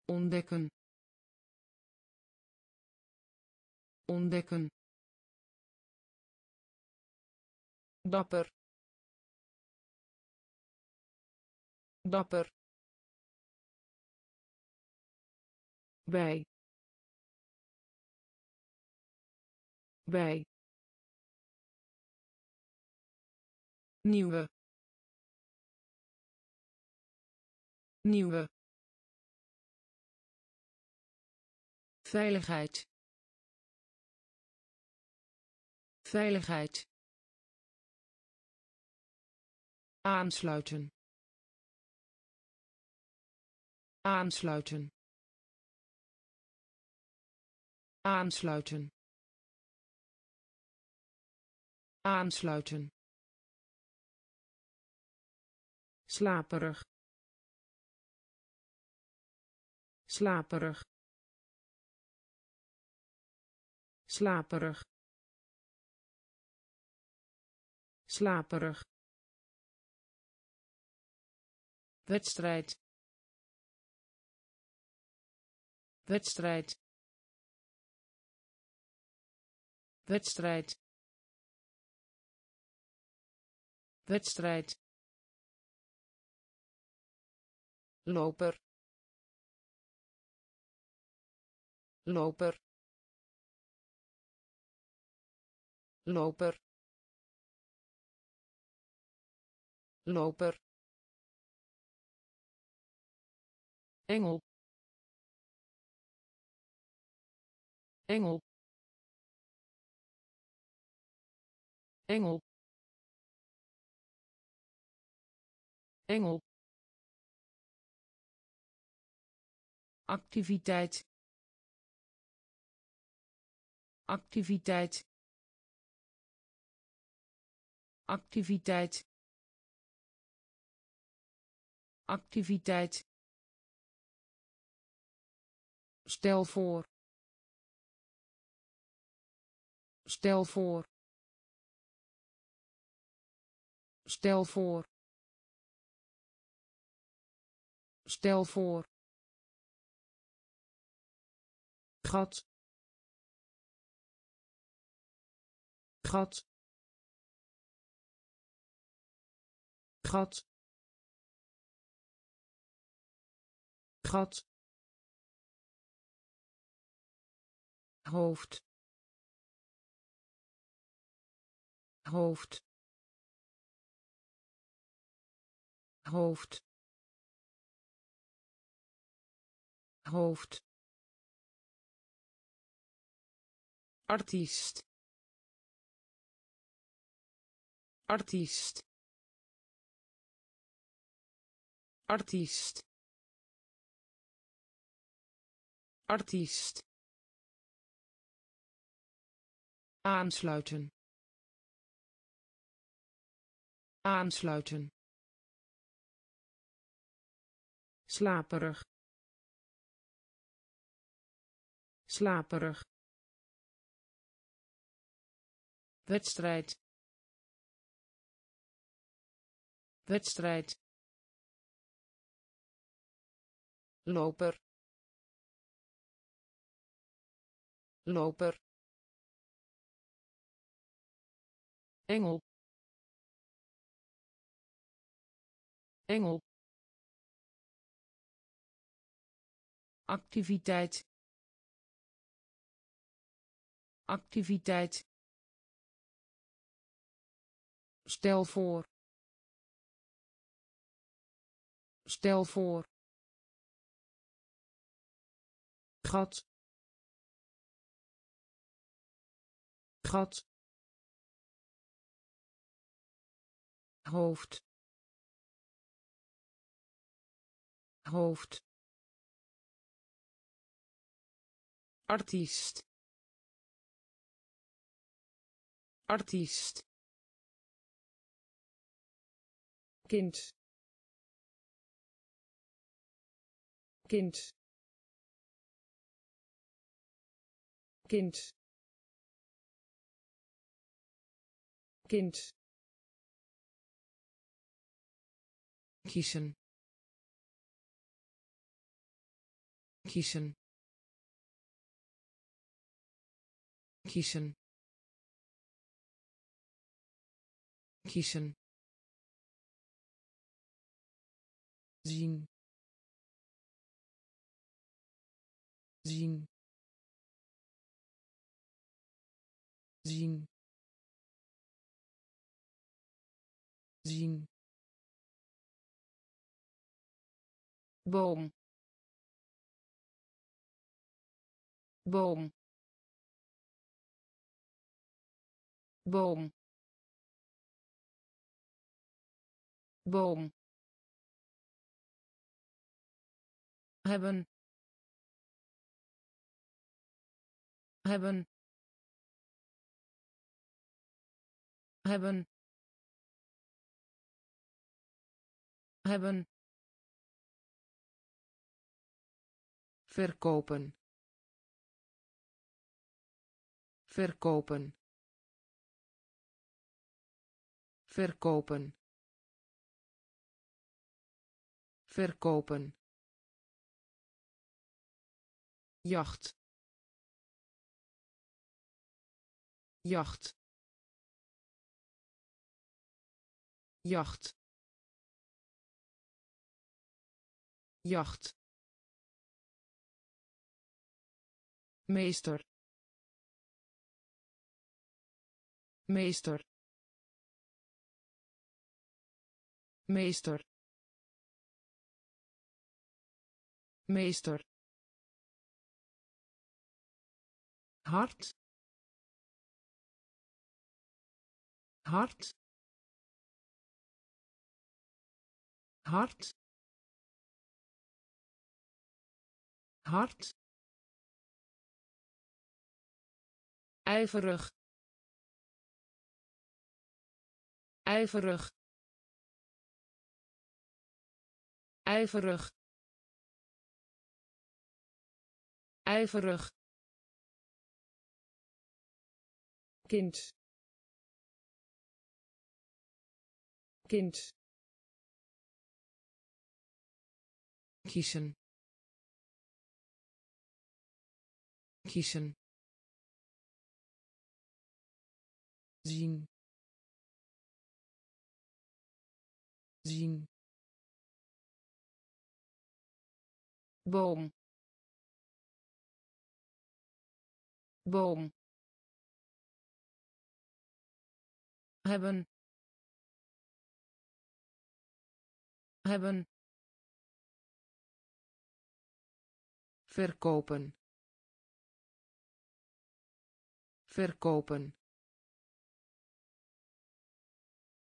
Speaker 1: Ontdekken. Ontdekken dapper. Dapper. Bij. Bij. Nieuwe. Nieuwe. Veiligheid. Veiligheid aansluiten. Aansluiten. Aansluiten. Aansluiten. Slaperig. Slaperig. Slaperig. Slaperig wedstrijd wedstrijd wedstrijd wedstrijd. Loper. Loper. Loper. Loper engel. Engel. Engel. Engel. Activiteit. Activiteit. Activiteit. Activiteit stel voor. Stel voor. Stel voor. Stel voor. Gat. Gat. Gat. Gat hoofd. Hoofd. Hoofd. Hoofd. Artiest. Artiest. Artiest. Artiest aansluiten. Aansluiten. Slaperig. Slaperig. Wedstrijd. Wedstrijd. Loper. Loper engel. Engel. Activiteit. Activiteit. Stel voor. Stel voor. Gat. Gat hoofd. Hoofd. Artiest. Artiest. Kind. Kind. Kind. Kind kiezen. Kiezen. Kiezen. Kiezen. Zien. Zien. Zien. Zien boom. Boom. Boom. Boom. Hebben. Hebben. Hebben. Hebben verkopen. Verkopen. Verkopen. Verkopen. Jacht. Jacht. Jacht. Jacht meester. Meester. Meester. Meester. Hart. Hart. Hart. Hart ijverig. Ijverig. Ijverig. Ijverig. Kind. Kind. Kiezen. Kiezen zien. Zien. Boom. Boom. Hebben. Hebben. Verkopen. Verkopen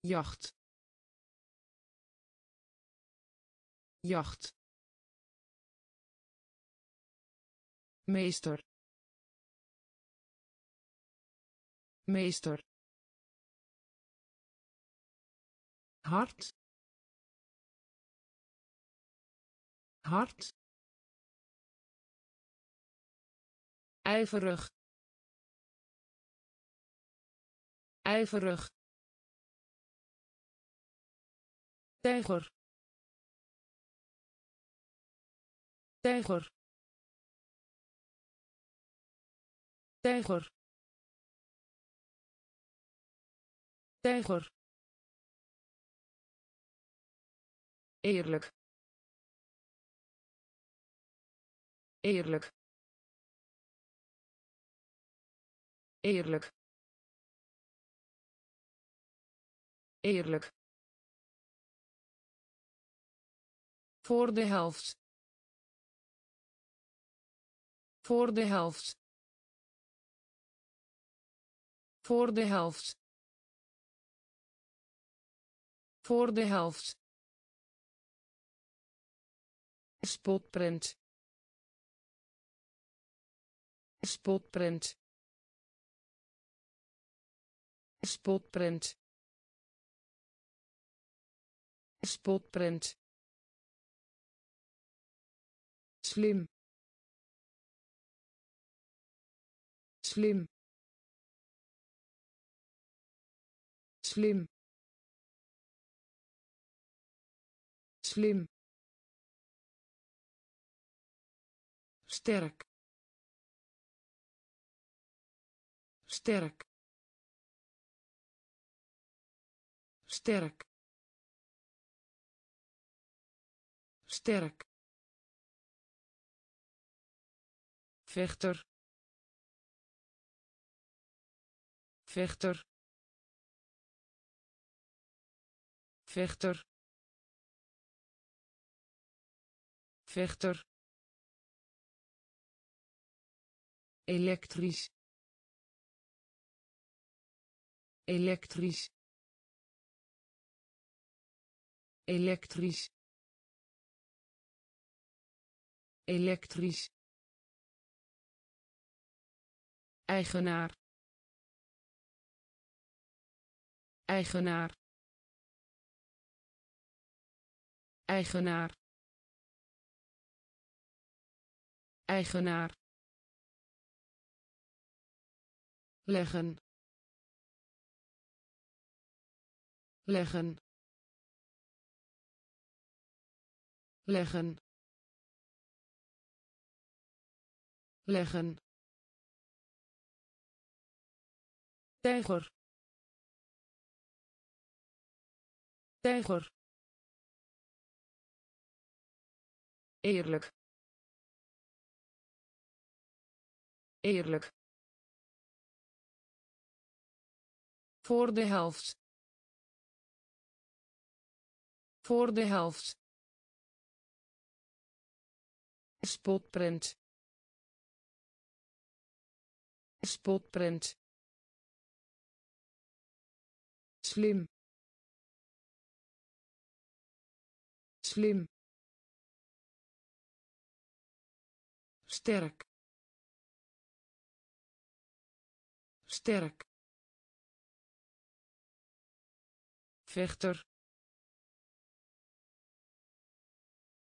Speaker 1: jacht. Jacht. Meester. Meester. Hart. Hart. Ijverig. Ijverig tijger. Tijger. Tijger. Tijger. Eerlijk. Eerlijk. Eerlijk. Eerlijk voor de helft. Voor de helft. Voor de helft. Voor de helft. Spotprint. Spotprint. Spotprint. Spotprint slim. Slim. Slim. Slim. Sterk. Sterk. Sterk. Sterk vechter. Vechter. Vechter. Vechter. Elektrisch. Elektrisch. Elektrisch. Elektrisch eigenaar. Eigenaar. Eigenaar. Eigenaar. Leggen. Leggen. Leggen. Leggen tijger. Tijger. Eerlijk. Eerlijk. Voor de helft. Voor de helft. Spotprint. Spotprint slim. Slim. Sterk. Sterk. Vechter.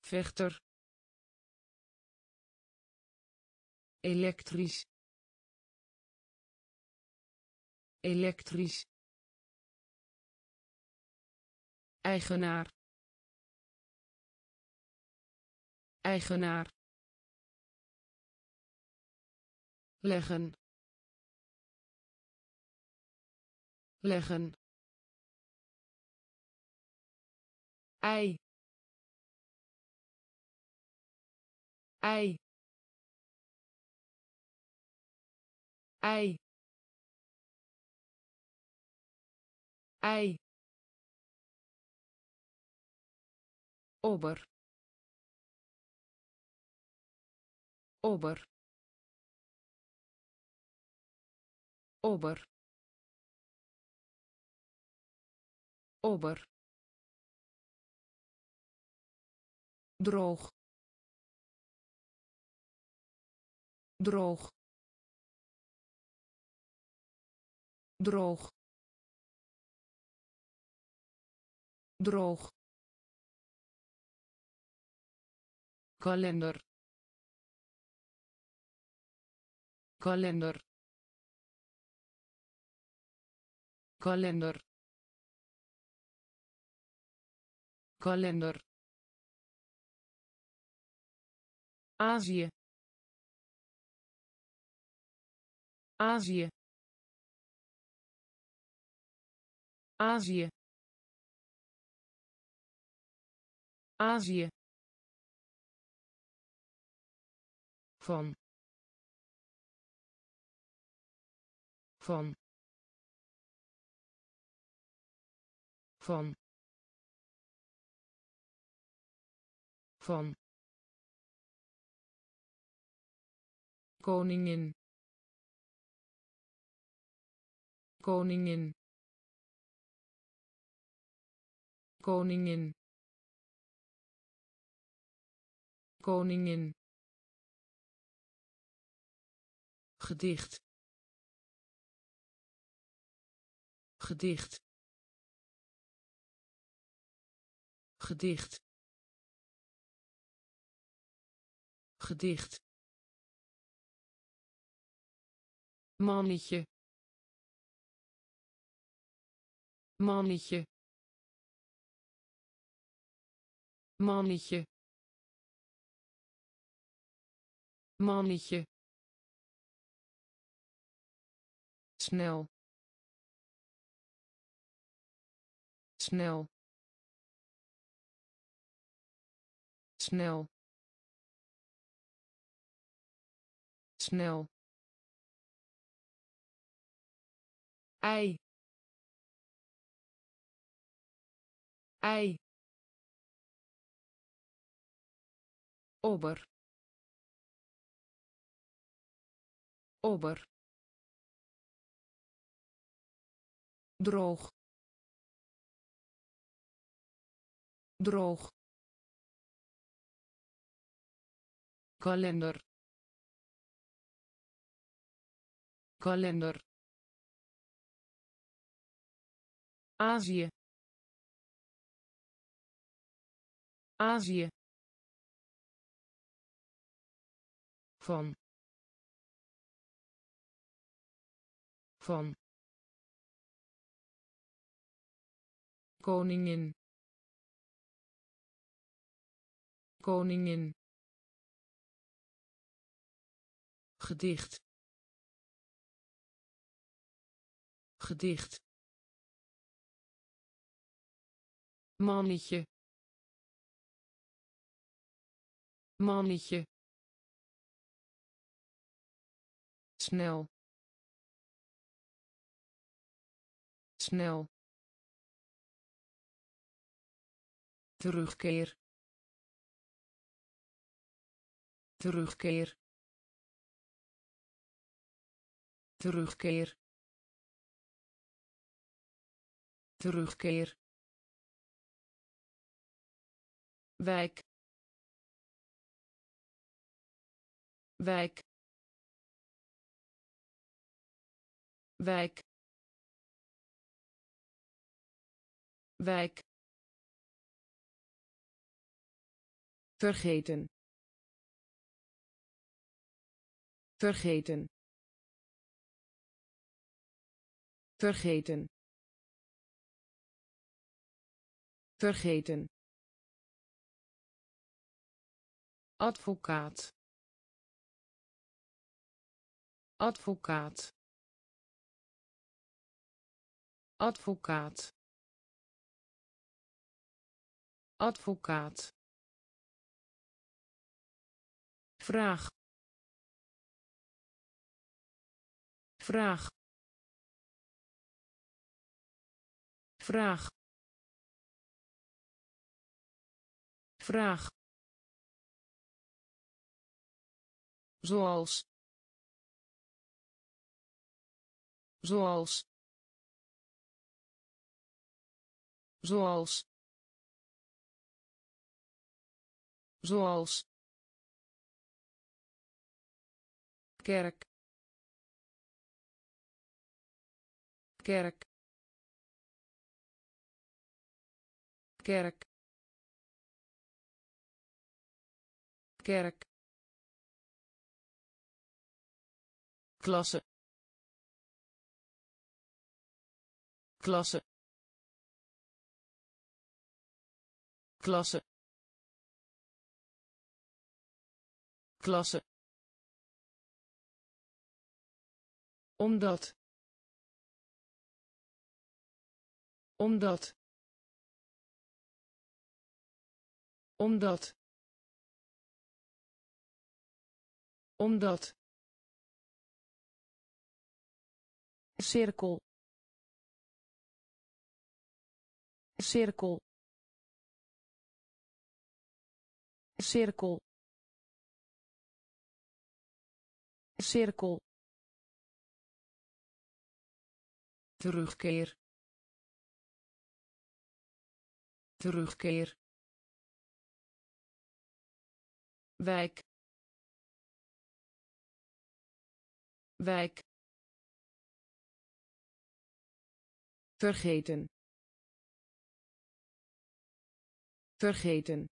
Speaker 1: Vechter. Elektrisch. Elektrisch eigenaar. Eigenaar. Leggen. Leggen. Ei. Ei. Ei. Ei ober. Ober. Ober. Ober. Droog. Droog. Droog. Droog kalender kalender kalender kalender Azië Azië Azië Azië van. Van. Van. Van. Koningin. Koningin. Koningin. Koningin gedicht. Gedicht. Gedicht. Gedicht. Mannetje. Mannetje. Mannetje. Mannetje snel. Snel. Snel. Snel. Ei. Ei. Ober. Ober droog. Droog. Kalender. Kalender. Azië. Azië. Van. Van koningin. Koningin. Gedicht. Gedicht. Mannetje. Mannetje. Snel. Snel terugkeer. Terugkeer. Terugkeer. Terugkeer. Wijk. Wijk. Wijk. Wijk vergeten. Vergeten. Vergeten. Vergeten. Advocaat. Advocaat. Advocaat. Advocaat vraag. Vraag. Vraag. Vraag. Zoals. Zoals. Zoals. Zoals kerk. Kerk. Kerk. Kerk. Klasse. Klasse. Klasse. Klasse omdat. Omdat. Omdat. Omdat. Cirkel. Cirkel. Cirkel. Cirkel terugkeer. Terugkeer. Wijk. Wijk. Vergeten. Vergeten.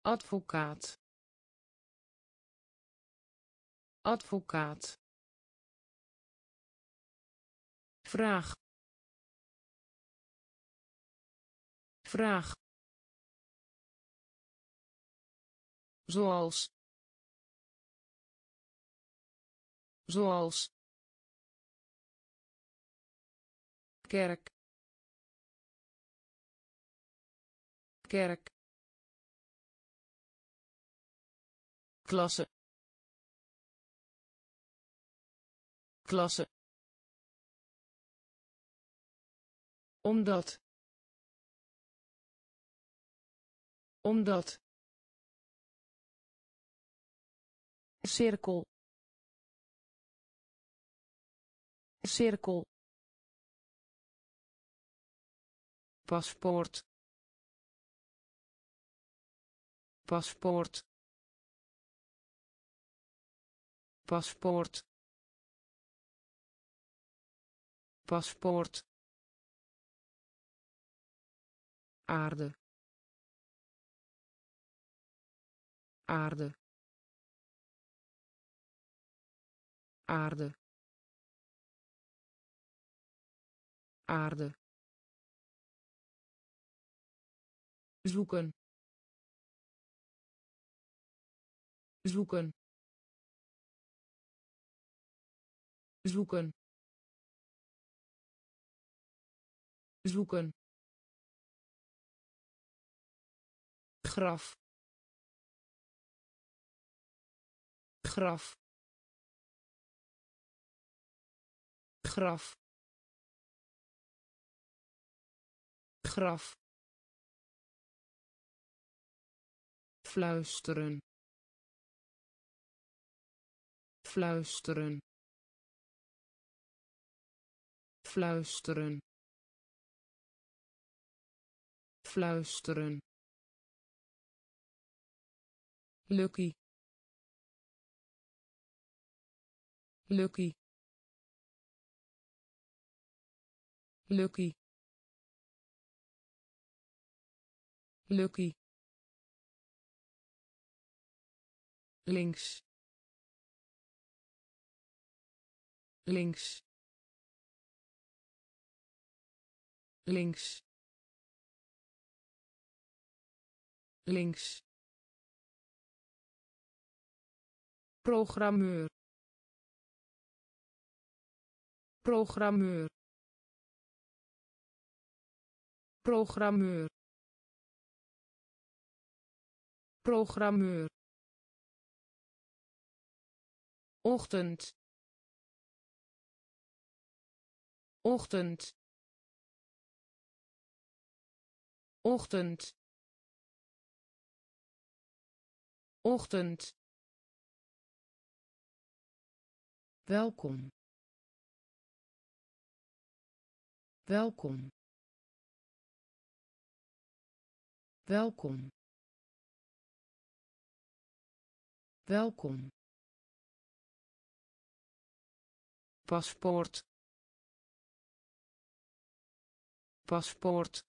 Speaker 1: Advocaat. Advocaat vraag. Vraag. Zoals. Zoals. Kerk. Kerk. Klasse. Klasse omdat. Omdat. Cirkel. Cirkel. Paspoort. Paspoort. Paspoort. Paspoort aarde. Aarde. Aarde. Aarde. Zoeken. Zoeken. Zoeken. Zoeken graf. Graf. Graf. Graf. Fluisteren. Fluisteren. Fluisteren. Fluisteren Lucky. Lucky. Lucky. Lucky. Links. Links. Links. Links programmeur. Programmeur. Programmeur. Programmeur. Ochtend. Ochtend. Ochtend. Ochtend welkom. Welkom. Welkom. Welkom. Paspoort. Paspoort.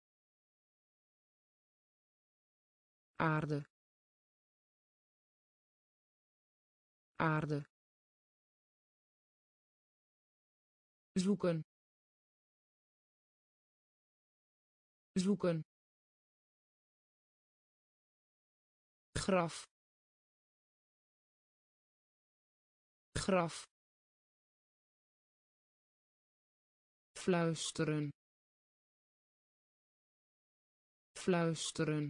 Speaker 1: Aarde. Aarde zoeken. Zoeken. Graf. Graf. Fluisteren. Fluisteren.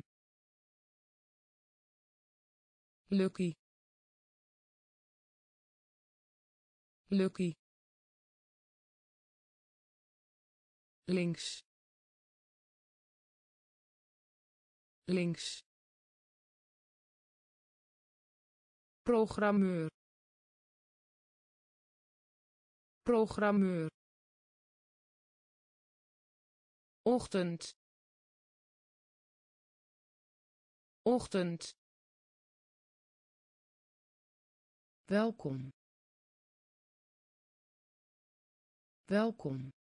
Speaker 1: Lucky. Lucky links. Links. Programmeur. Programmeur. Ochtend. Ochtend. Welkom. Welkom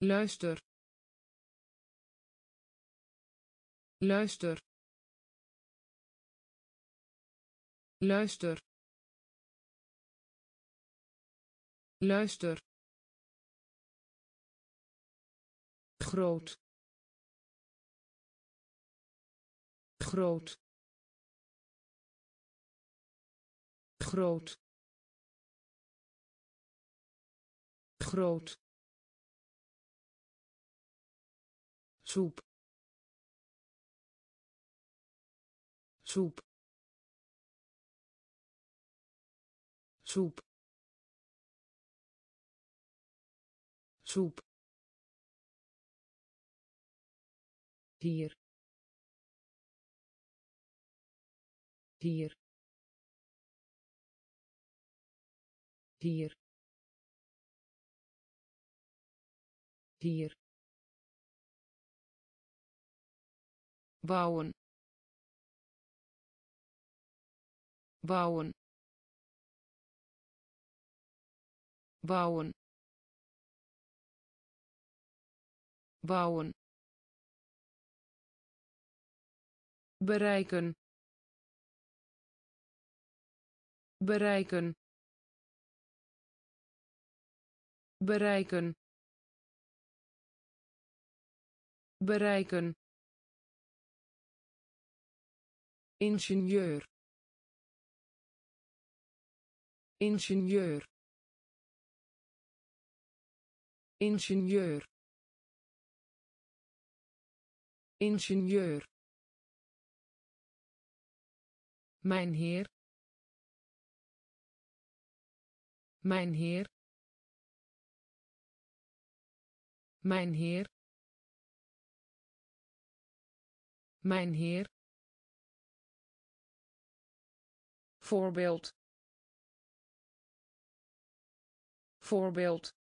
Speaker 1: luister. Luister. Luister. Luister. Groot. Groot. Groot. Groot soep. Soep. Soep. Soep. Hier hier hier hier bouwen. Bouwen. Bouwen. Bouwen. Bereiken. Bereiken. Bereiken. Bereiken ingenieur. Ingenieur. Ingenieur. Ingenieur. Mijn heer. Mijn heer. Mijn heer. Mijn heer voorbeeld. Voorbeeld.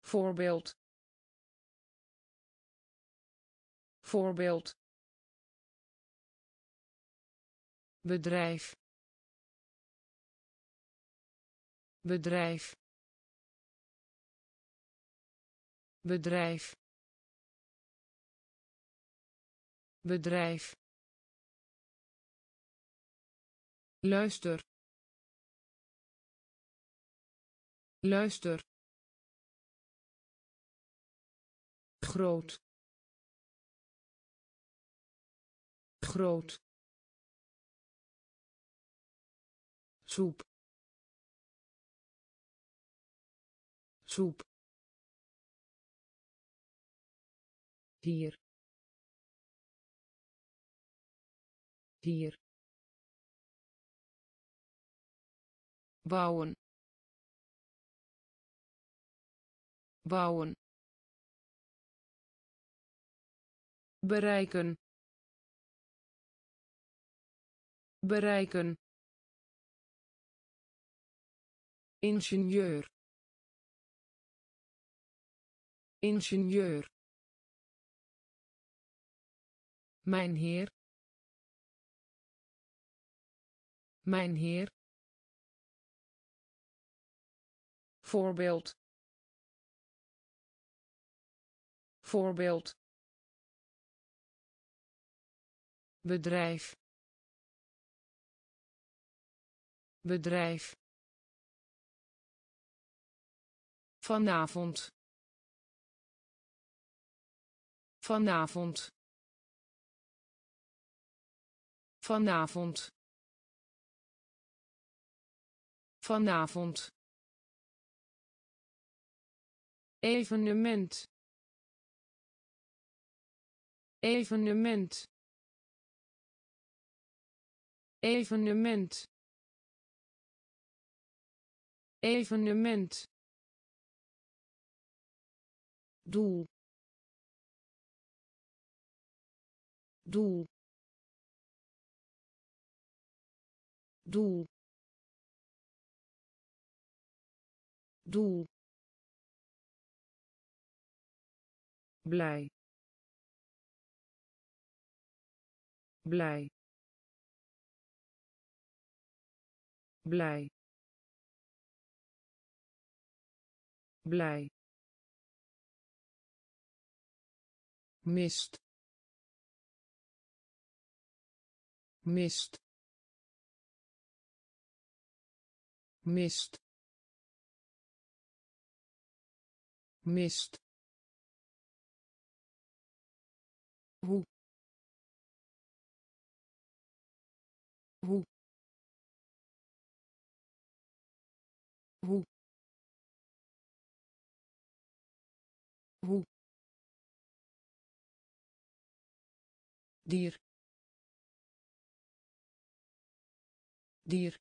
Speaker 1: Voorbeeld. Voorbeeld. Bedrijf. Bedrijf. Bedrijf. Bedrijf luister. Luister. Groot. Groot. Soep. Soep. Hier hier bouwen. Bouwen. Bereiken. Bereiken. Ingenieur. Ingenieur. Mijn heer. Mijn heer voorbeeld. Voorbeeld. Bedrijf. Bedrijf. Vanavond. Vanavond. Vanavond. Vanavond evenement. Evenement. Evenement. Evenement. Doel. Doel. Doel. Doel blij. Blij. Blij. Blij. Mist. Mist. Mist. Mist hoe? Hoe? Hoe? Hoe? Dier. Dier.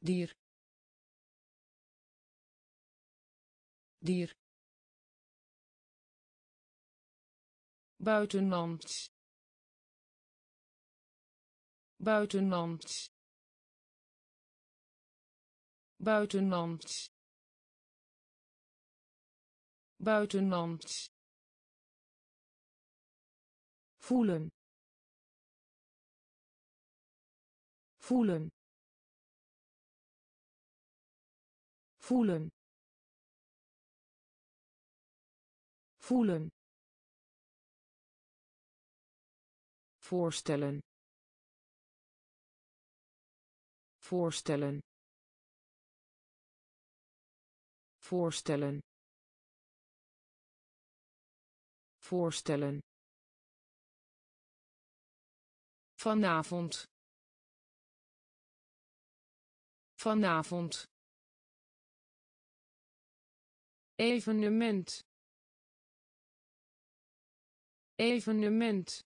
Speaker 1: Dier. Dier buitenland. Buitenland. Buitenland. Buitenland. Voelen. Voelen. Voelen. Voelen voorstellen. Voorstellen. Voorstellen. Voorstellen. Vanavond. Vanavond. Evenement. Evenement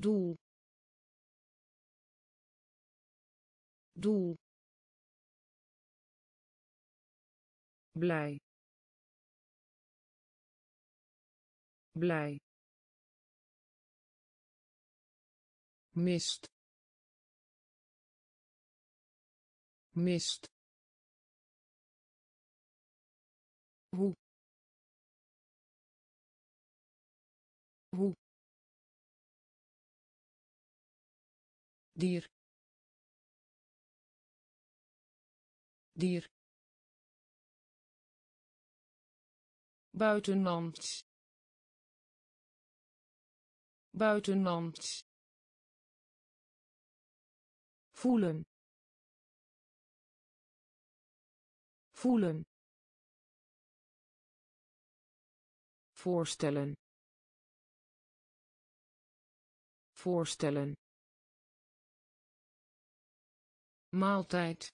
Speaker 1: doel. Doel. Blij. Blij. Mist. Mist. Hoe? Hoe dier dier buitenland buitenland voelen voelen voorstellen voorstellen maaltijd.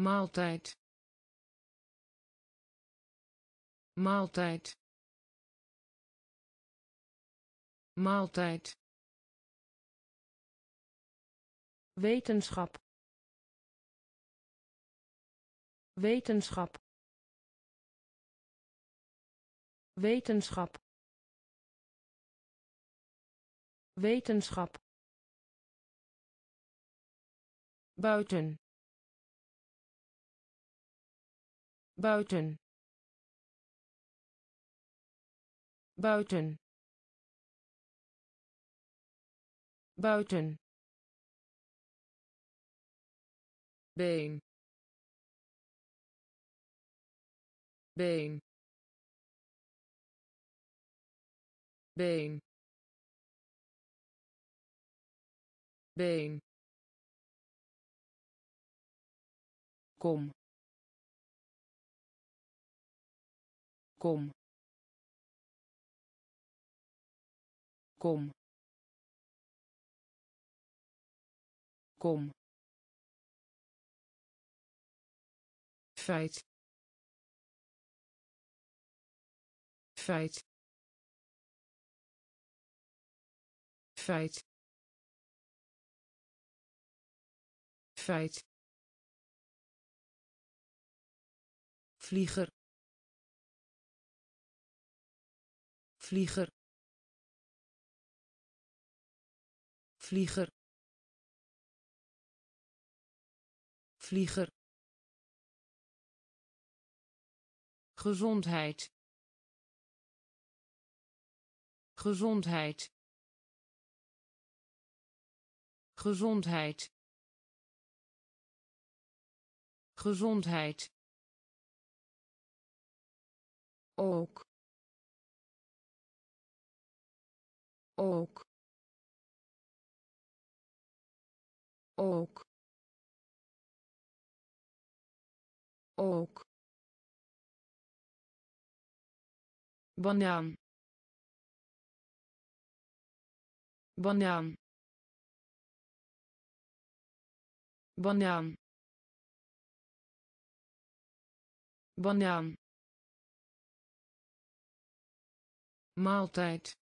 Speaker 1: Maaltijd. Maaltijd. Maaltijd. Wetenschap. Wetenschap. Wetenschap. Wetenschap buiten. Buiten. Buiten. Buiten. Been. Been. Been. Been kom. Kom. Kom. Kom. Feit. Feit. Feit. Feit vlieger. Vlieger. Vlieger. Vlieger. Gezondheid. Gezondheid. Gezondheid. Gezondheid ook. Ook. Ook. Ook. Banaan. Banaan. Banaan. Banaan maaltijd.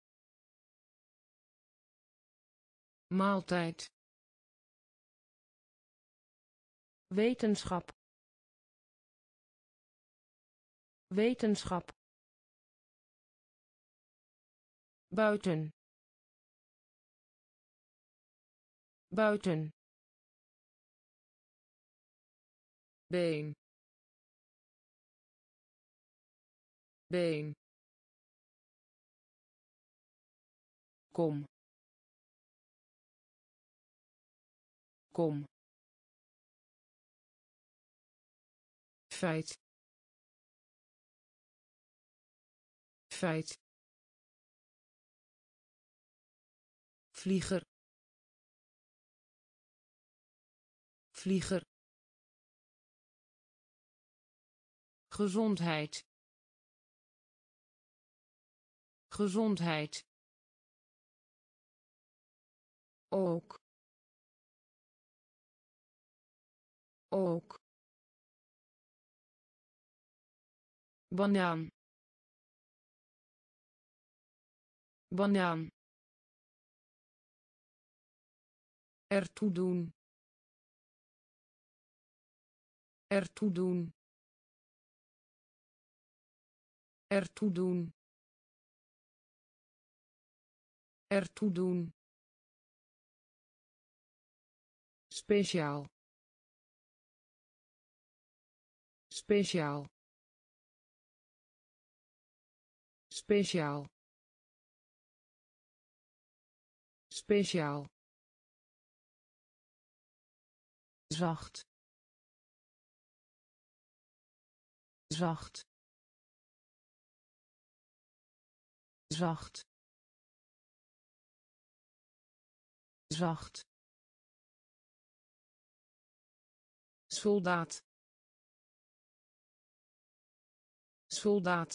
Speaker 1: Maaltijd. Wetenschap. Wetenschap. Buiten. Buiten. Been. Been kom. Kom. Feit. Feit. Vlieger. Vlieger. Gezondheid. Gezondheid ook ook banaan banaan ertoe doen ertoe doen ertoe doen ertoe doen speciaal. Speciaal. Speciaal. Speciaal. Zacht. Zacht. Zacht. Zacht soldaat. Soldaat.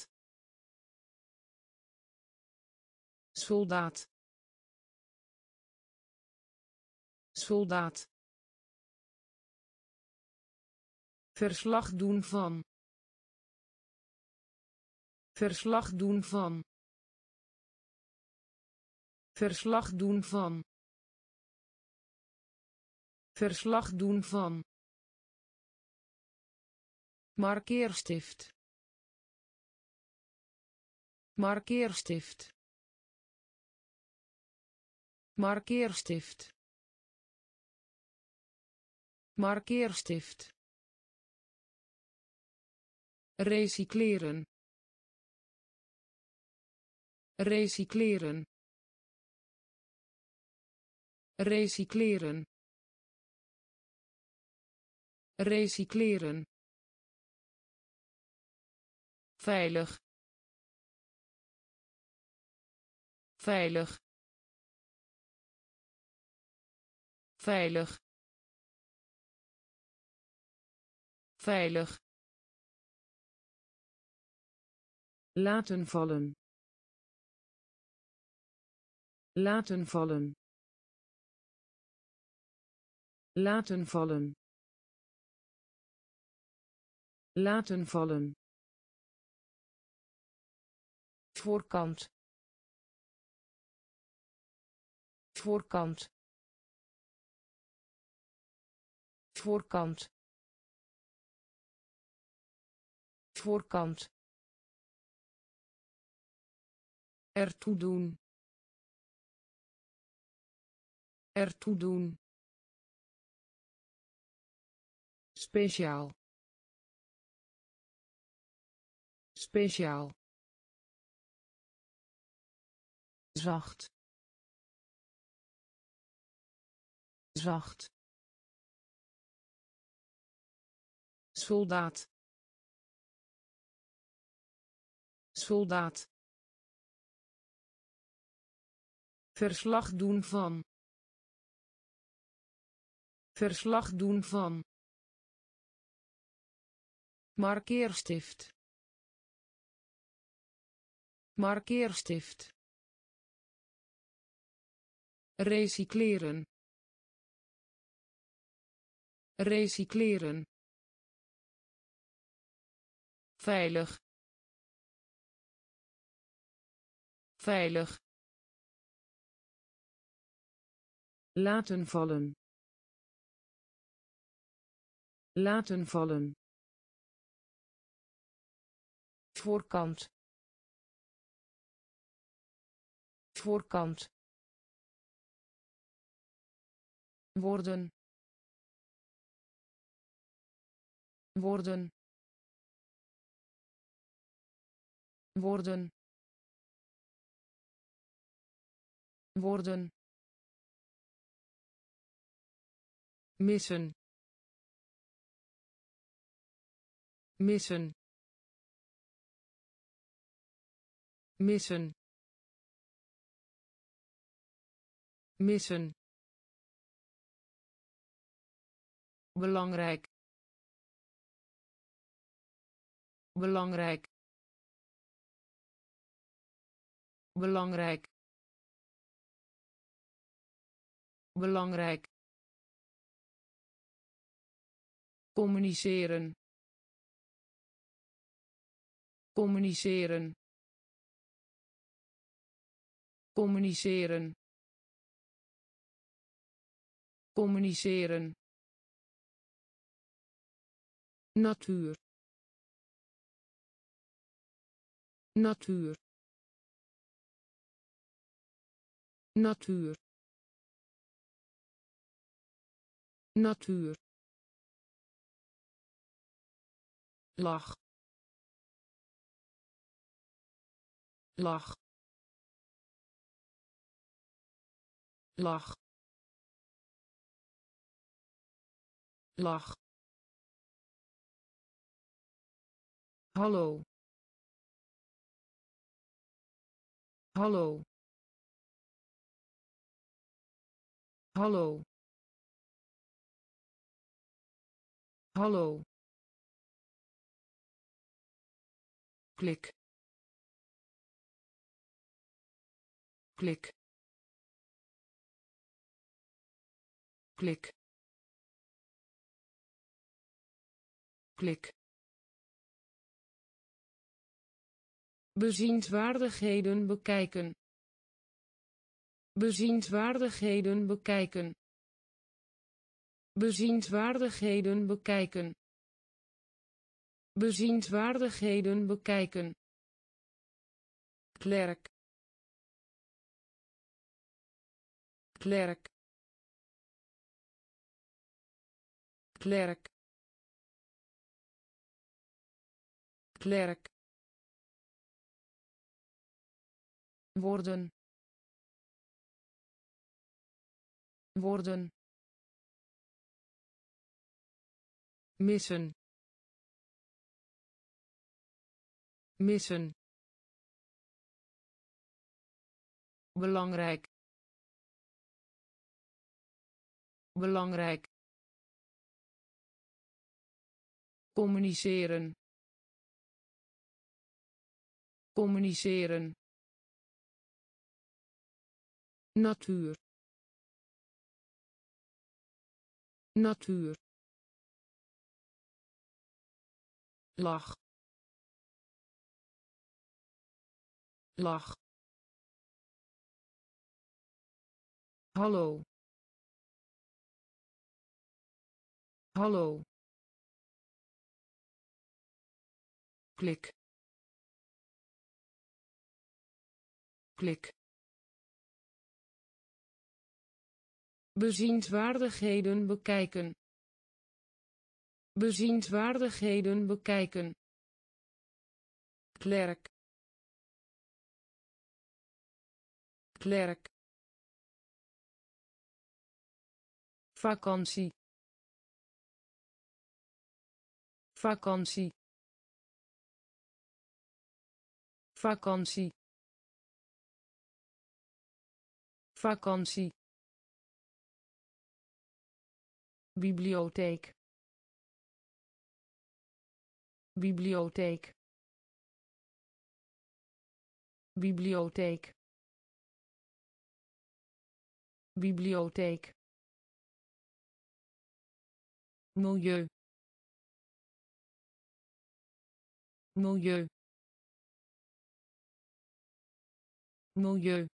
Speaker 1: Soldaat. Soldaat. Verslag doen van. Verslag doen van. Verslag doen van. Verslag doen van markeerstift. Markeerstift. Markeerstift. Markeerstift. Recycleren. Recycleren. Recycleren. Recycleren veilig. Veilig. Veilig. Veilig. Laten vallen. Laten vallen. Laten vallen. Laten vallen voorkant. Voorkant. Voorkant. Voorkant. Ertoe doen. Ertoe doen. Speciaal. Speciaal zacht. Zacht. Soldaat. Soldaat. Verslag doen van. Verslag doen van. Markeerstift. Markeerstift recycleren. Recycleren. Veilig. Veilig. Laten vallen. Laten vallen. Voorkant. Voorkant worden worden worden worden missen. Missen. Missen. Missen belangrijk. Belangrijk. Belangrijk. Belangrijk. Communiceren. Communiceren. Communiceren. Communiceren natuur. Natuur. Natuur. Natuur. Lach. Lach. Lach. Lach hallo. Hallo. Hallo. Hallo. Klik. Klik. Klik. Klik bezienswaardigheden bekijken. Bezienswaardigheden bekijken. Bezienswaardigheden bekijken. Bezienswaardigheden bekijken. Klerk. Klerk. Klerk. Klerk worden worden missen. Missen. Belangrijk. Belangrijk. Communiceren. Communiceren natuur. Natuur. Lach. Lach. Hallo. Hallo. Klik. Klik bezienswaardigheden bekijken. Bezienswaardigheden bekijken. Klerk. Klerk. Vakantie. Vakantie. Vakantie. Vakantie bibliotheek. Bibliotheek. Bibliotheek. Bibliotheek. Milieu. Milieu. Milieu.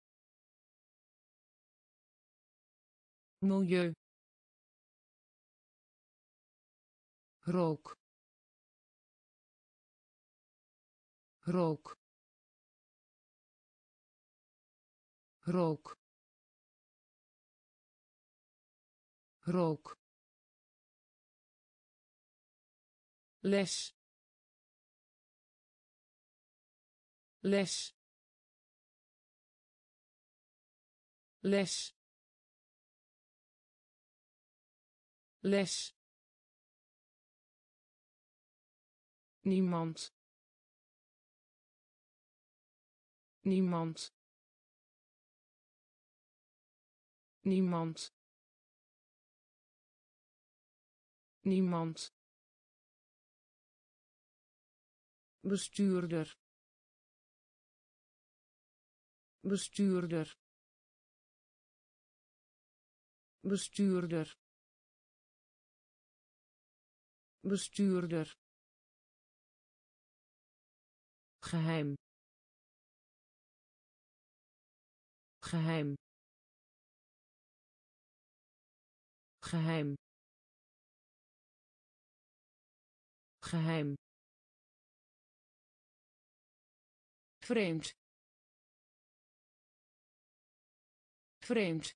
Speaker 1: Milieu rook rook rook rook. Les les. Les les niemand. Niemand. Niemand. Niemand. Bestuurder. Bestuurder. Bestuurder. Bestuurder geheim. Geheim. Geheim. Geheim. Vreemd. Vreemd.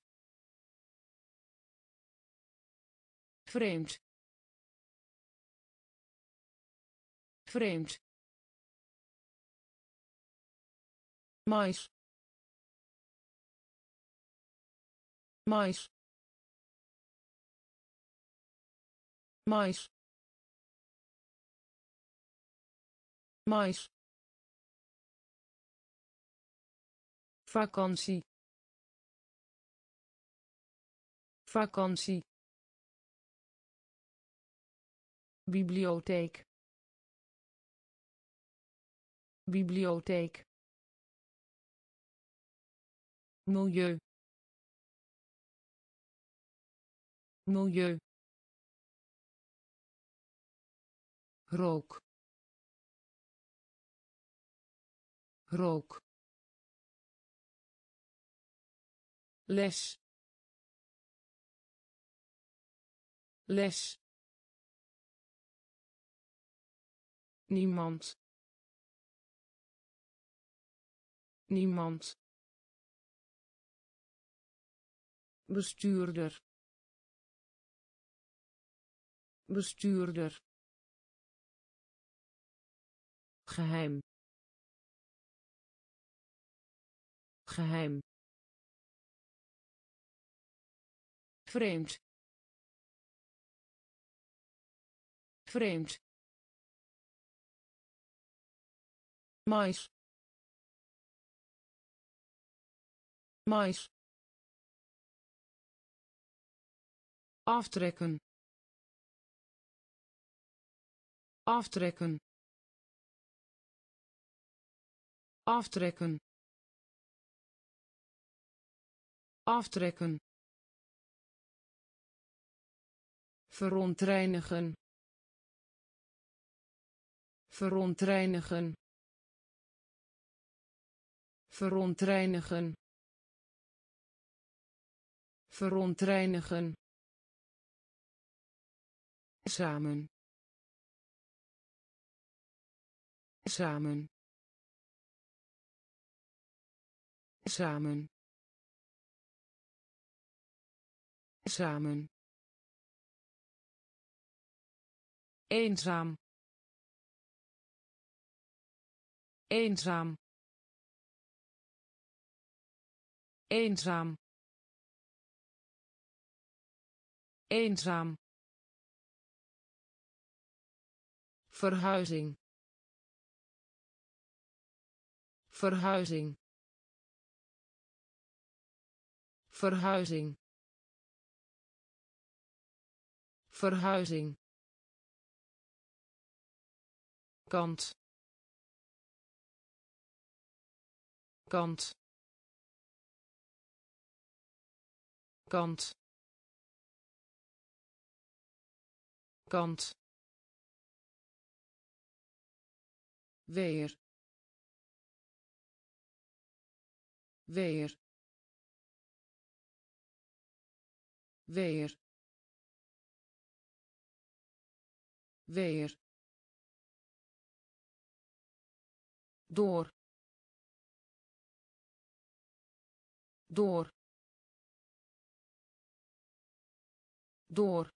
Speaker 1: Vreemd. Vreemd mais. Mais. Mais. Mais. Vakantie. Vakantie. Bibliotheek. Bibliotheek milieu. Milieu. Rook. Rook. Les. Les. Niemand. Niemand bestuurder. Bestuurder. Geheim. Geheim. Vreemd. Vreemd. Mais. Mais aftrekken. Aftrekken. Aftrekken. Aftrekken. Verontreinigen. Verontreinigen. Verontreinigen. Verontreinigen samen. Samen. Samen. Samen. Eenzaam. Eenzaam. Eenzaam. Eenzaam verhuizing. Verhuizing. Verhuizing. Verhuizing. Kant. Kant. Kant. Kant weer. Weer. Weer. Weer. Door. Door. Door.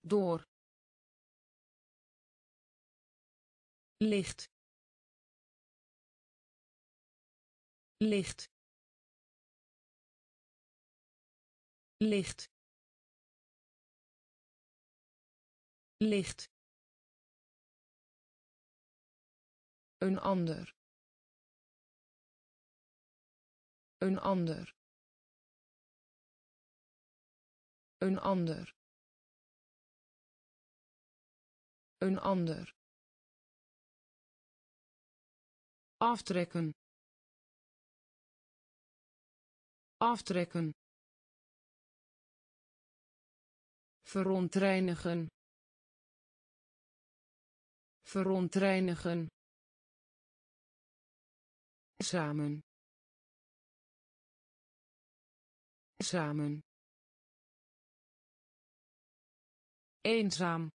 Speaker 1: Door licht. Licht. Licht. Licht. Een ander. Een ander. Een ander. Een ander aftrekken. Aftrekken. Verontreinigen. Verontreinigen. Samen. Samen. Eenzaam.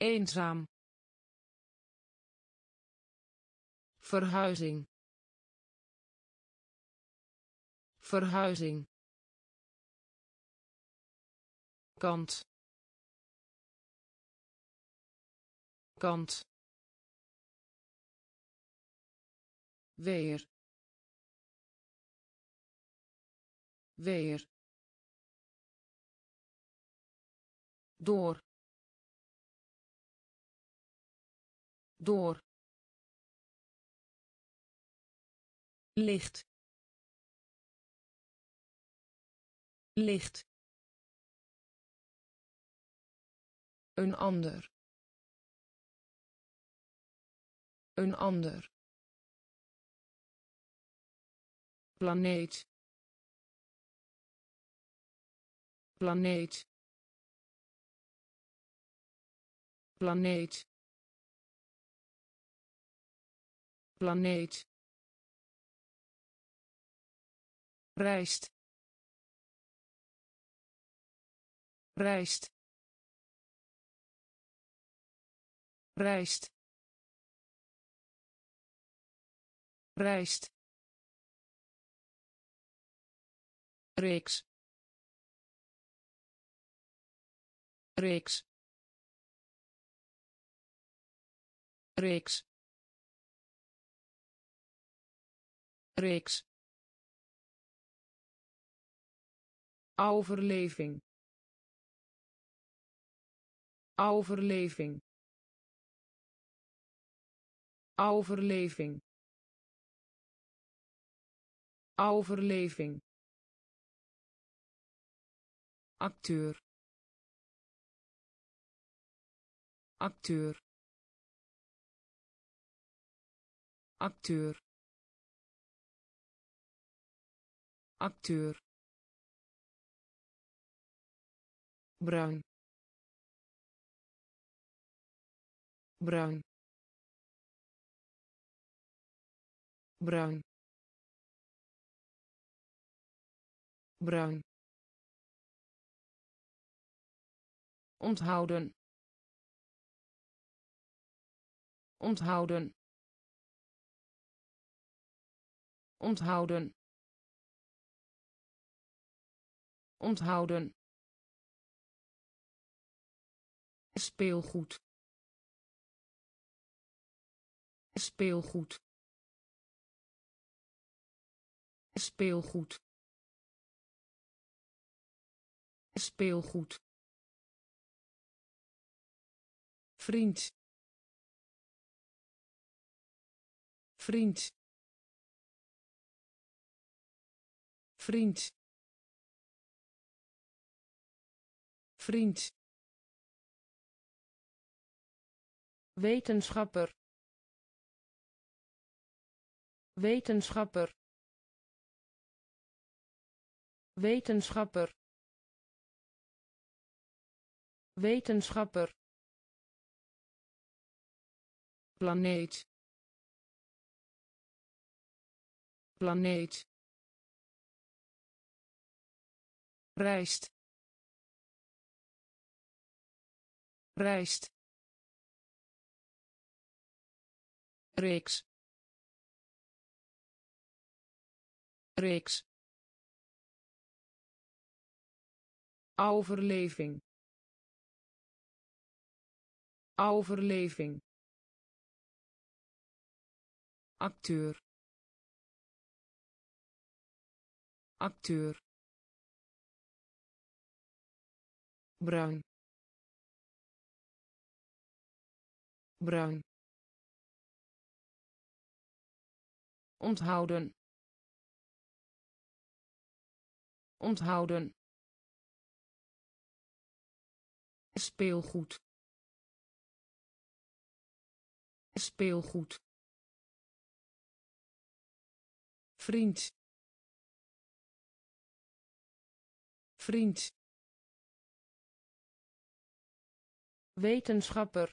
Speaker 1: Eenzaam verhuizing. Verhuizing. Kant. Kant. Weer. Weer. Door. Door licht. Licht. Een ander. Een ander. Planeet. Planeet. Planeet. Planeet rijst rijst rijst rijst reeks. Reeks. Reeks. Reeks overleving. Overleving. Overleving. Overleving. Acteur. Acteur. Acteur. Acteur bruin. Bruin. Bruin. Bruin. Onthouden. Onthouden. Onthouden. Onthouden speelgoed. Speelgoed. Speelgoed. Speelgoed. Vriend. Vriend. Vriend. Vriend wetenschapper. Wetenschapper. Wetenschapper. Wetenschapper. Planeet. Planeet. Rijst rijst reeks. Reeks. Overleving. Overleving. Acteur. Acteur. Bruin. Bruin onthouden. Onthouden. Speelgoed. Speelgoed. Vriend. Vriend. Wetenschapper.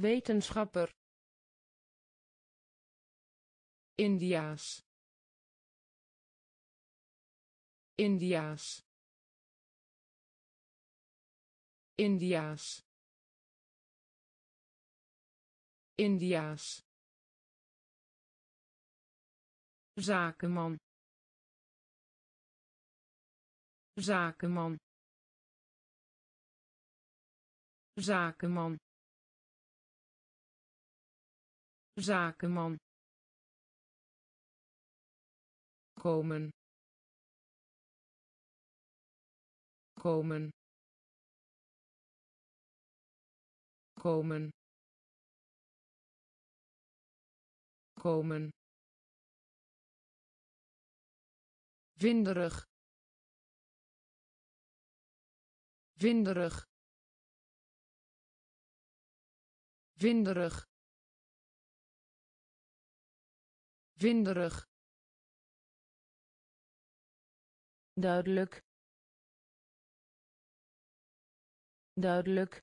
Speaker 1: Wetenschapper Indiaas. Indiaas. Indiaas. Indiaas. Zakenman. Zakenman. Zakenman. Zakenman komen. Komen. Komen. Komen. Winderig winderig winderig winderig duidelijk. Duidelijk.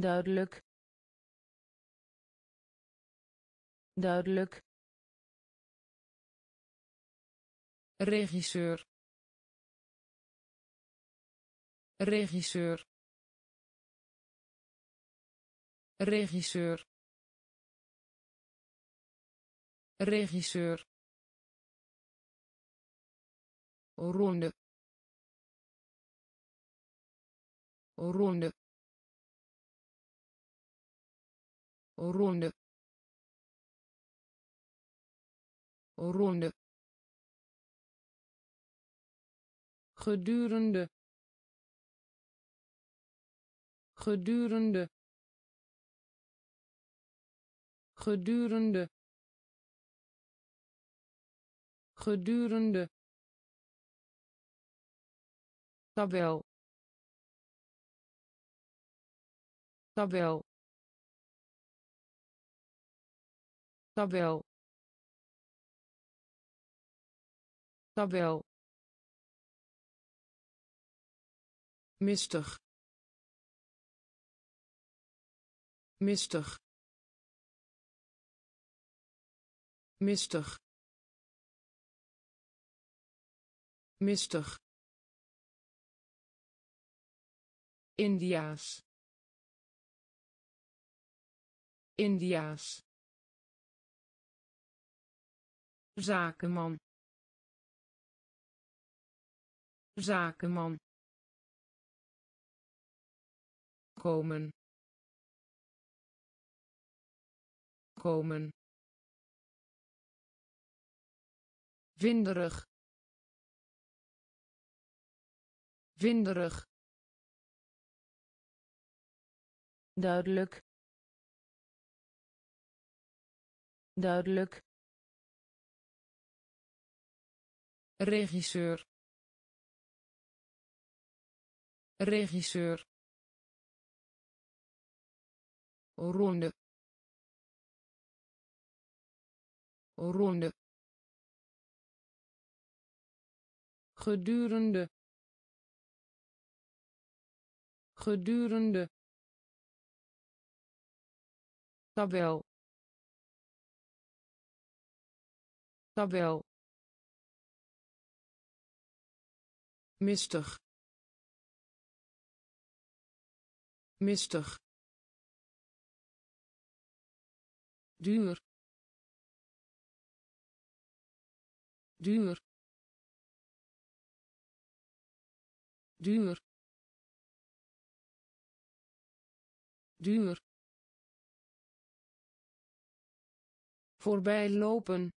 Speaker 1: Duidelijk. Duidelijk. Regisseur. Regisseur. Regisseur. Regisseur ronde. Ronde. Ronde. Ronde. Gedurende. Gedurende. Gedurende. Gedurende tabel. Tabel. Tabel. Tabel. Mistig. Mistig. Mistig. Mistig Indiaas. Indiaas. Zakenman. Zakenman. Komen. Komen. Winderig winderig duidelijk. Duidelijk. Regisseur. Regisseur. Ronde. Ronde. Gedurende. Gedurende tabel. Tabel. Mistig. Mistig. Duur. Duur. Duur. Duur voorbij lopen.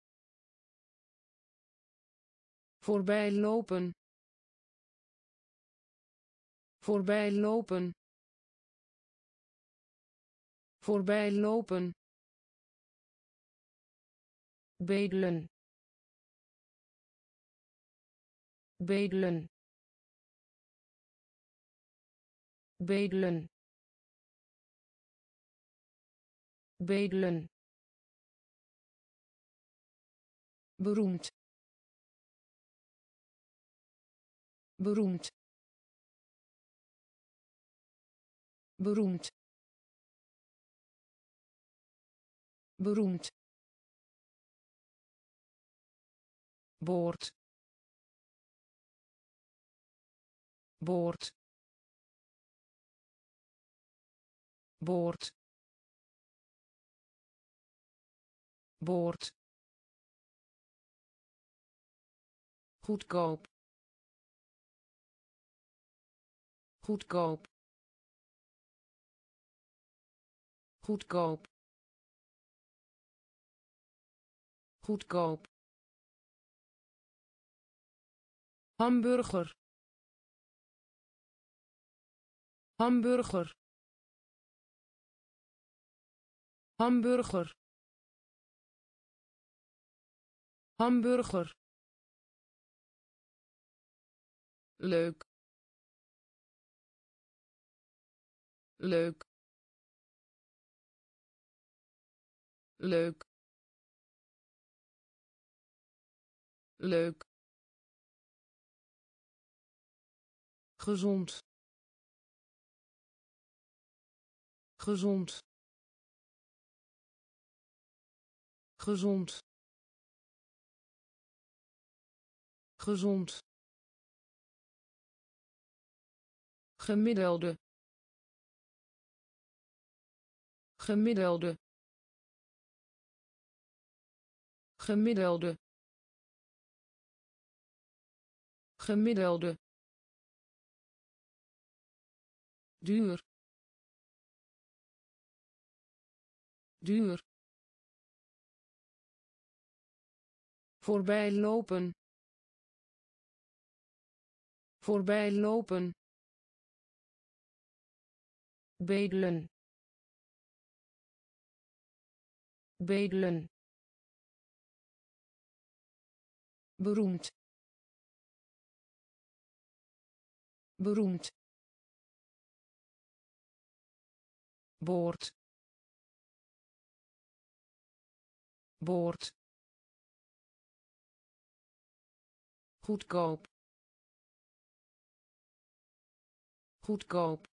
Speaker 1: Voorbij lopen. Voorbij lopen. Voorbij lopen. Bedelen. Bedelen. Bedelen. Bedelen beroemd. Beroemd. Beroemd. Beroemd. Boord. Boord. Boord. Boord goedkoop. Goedkoop. Goedkoop. Goedkoop. Hamburger. Hamburger. Hamburger. Hamburger leuk. Leuk. Leuk. Leuk. Gezond. Gezond. Gezond. Gezond gemiddelde. Gemiddelde. Gemiddelde. Gemiddelde. Duur. Duur. Voorbij lopen. Voorbij lopen bedelen. Bedelen. Beroemd. Beroemd. Boord. Boord. Goedkoop. Goedkoop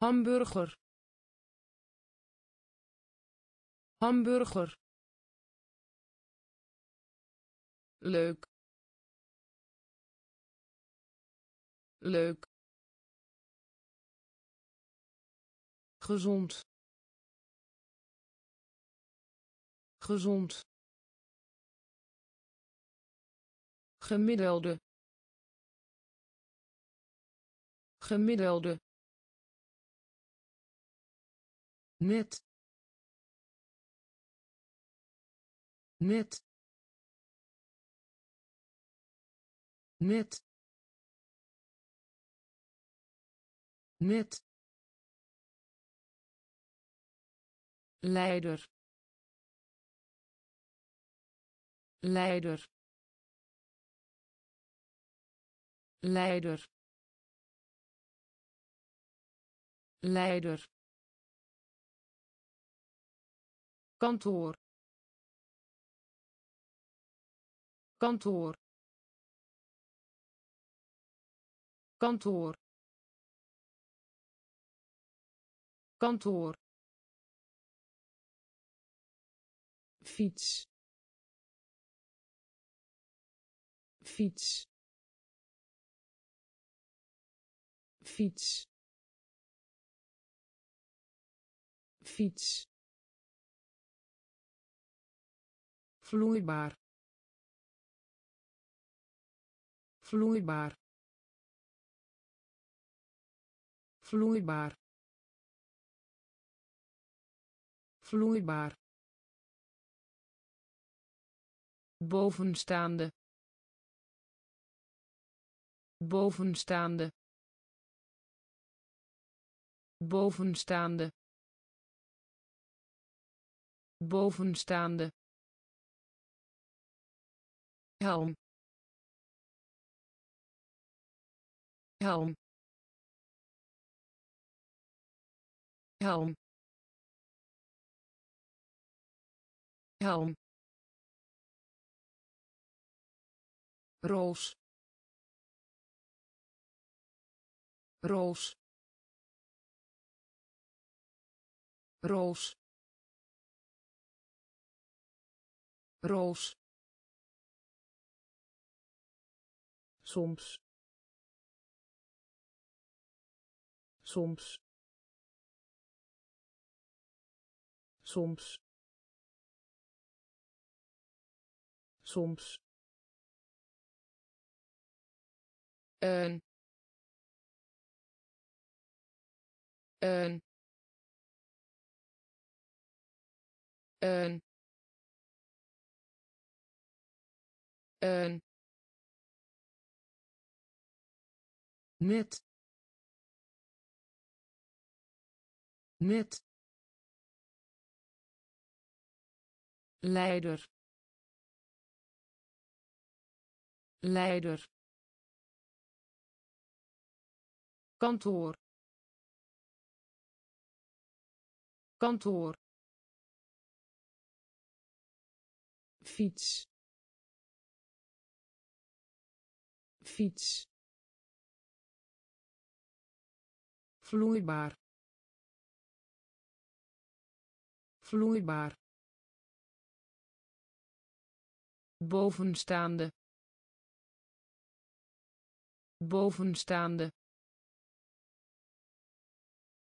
Speaker 1: hamburger. Hamburger. Leuk. Leuk. Gezond. Gezond. Gemiddelde. Gemiddelde net net net net leider. Leider. Leider. Leider kantoor. Kantoor. Kantoor. Kantoor. Fiets. Fiets. Fiets. Fiets vloeibaar. Vloeibaar. Vloeibaar. Vloeibaar. Bovenstaande. Bovenstaande. Bovenstaande. Bovenstaande helm. Helm. Helm. Helm. Roos. Roos. Roos. Roos soms. Soms. Soms. Soms. Een. Een. Een. Een net net leider. Leider. Kantoor. Kantoor. Fiets. Fiets vloeibaar. Vloeibaar. Bovenstaande. Bovenstaande.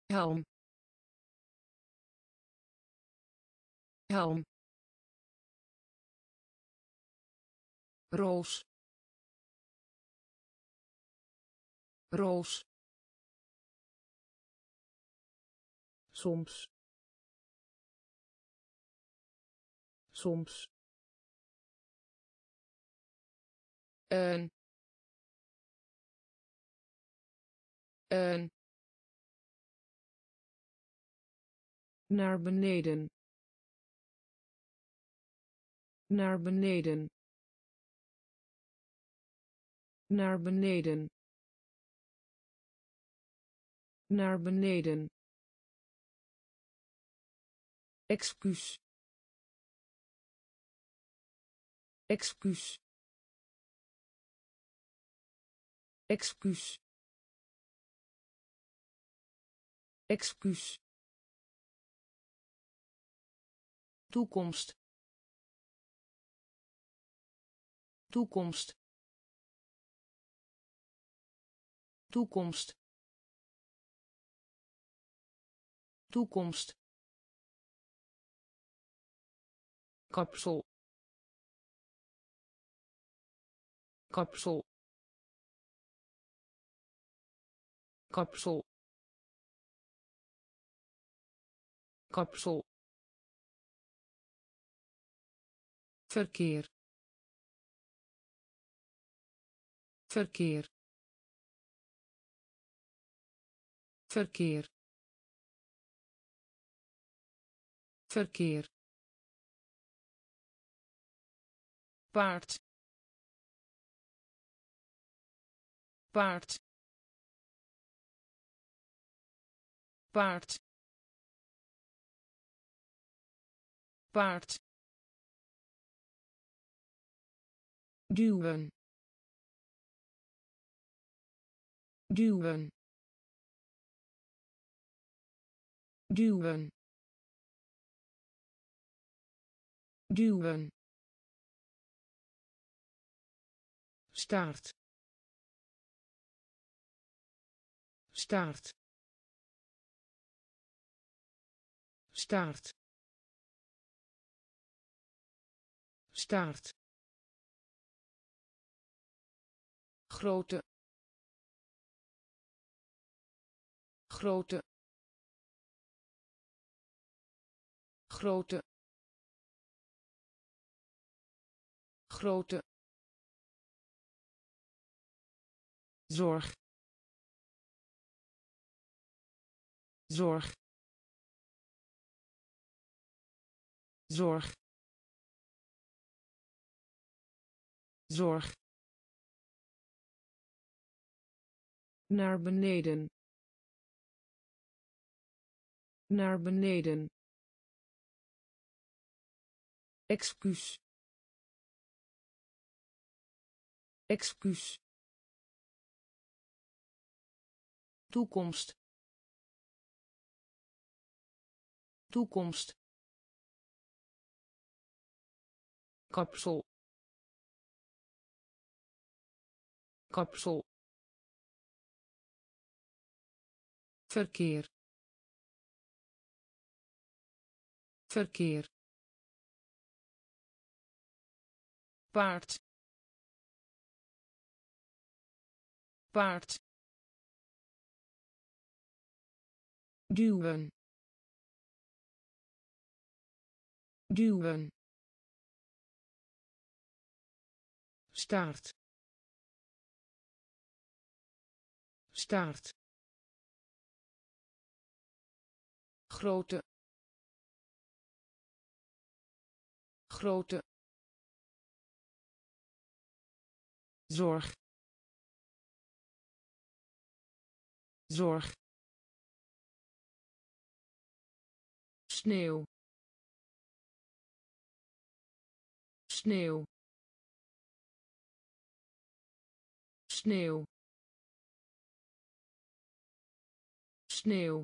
Speaker 1: Helm. Helm. Roos. Roos soms. Soms. Een. Een. Naar beneden. Naar beneden. Naar beneden. Naar beneden excuus. Excuus. Excuus. Excuus. Toekomst. Toekomst. Toekomst. Toekomst kapsel. Kapsel. Kapsel. Kapsel. Verkeer. Verkeer. Verkeer. Verkeer paard. Paard. Paard. Paard. Duwen. Duwen. Duwen. Duwen staart staart staart staart grote. Grote. Grote. Grote zorg. Zorg. Zorg. Zorg. Naar beneden. Naar beneden. Excuus. Excuus toekomst. Toekomst. Kapsel. Kapsel. Verkeer. Verkeer. Paard. Paard duwen. Duwen. Staart staart grote. Grote. Zorg. Zorg sneeuw. Sneeuw. Sneeuw. Sneeuw.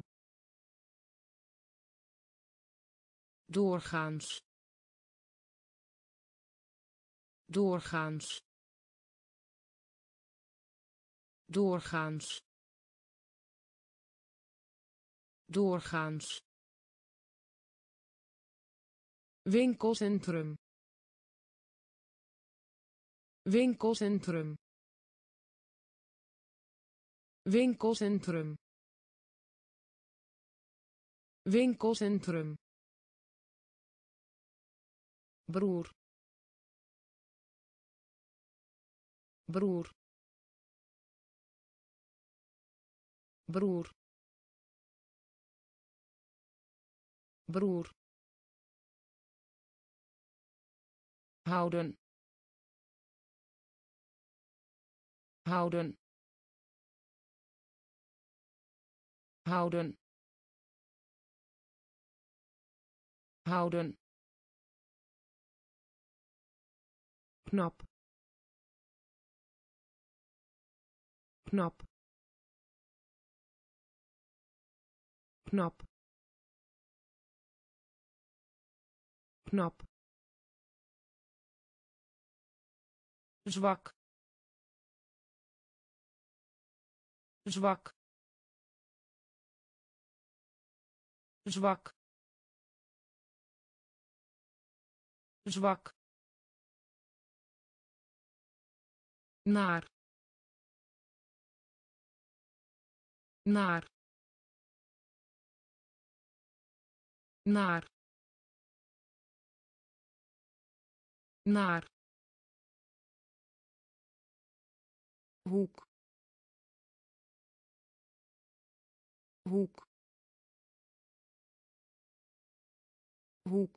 Speaker 1: Doorgaans. Doorgaans. Doorgaans. Doorgaans winkelcentrum winkelcentrum winkelcentrum winkelcentrum broer. Broer. Broer. Broer houden. Houden. Houden. Houden. Knap. Knap. Knap. Knap zwak zwak zwak zwak. Naar naar naar naar hoek. Hoek. Hoek.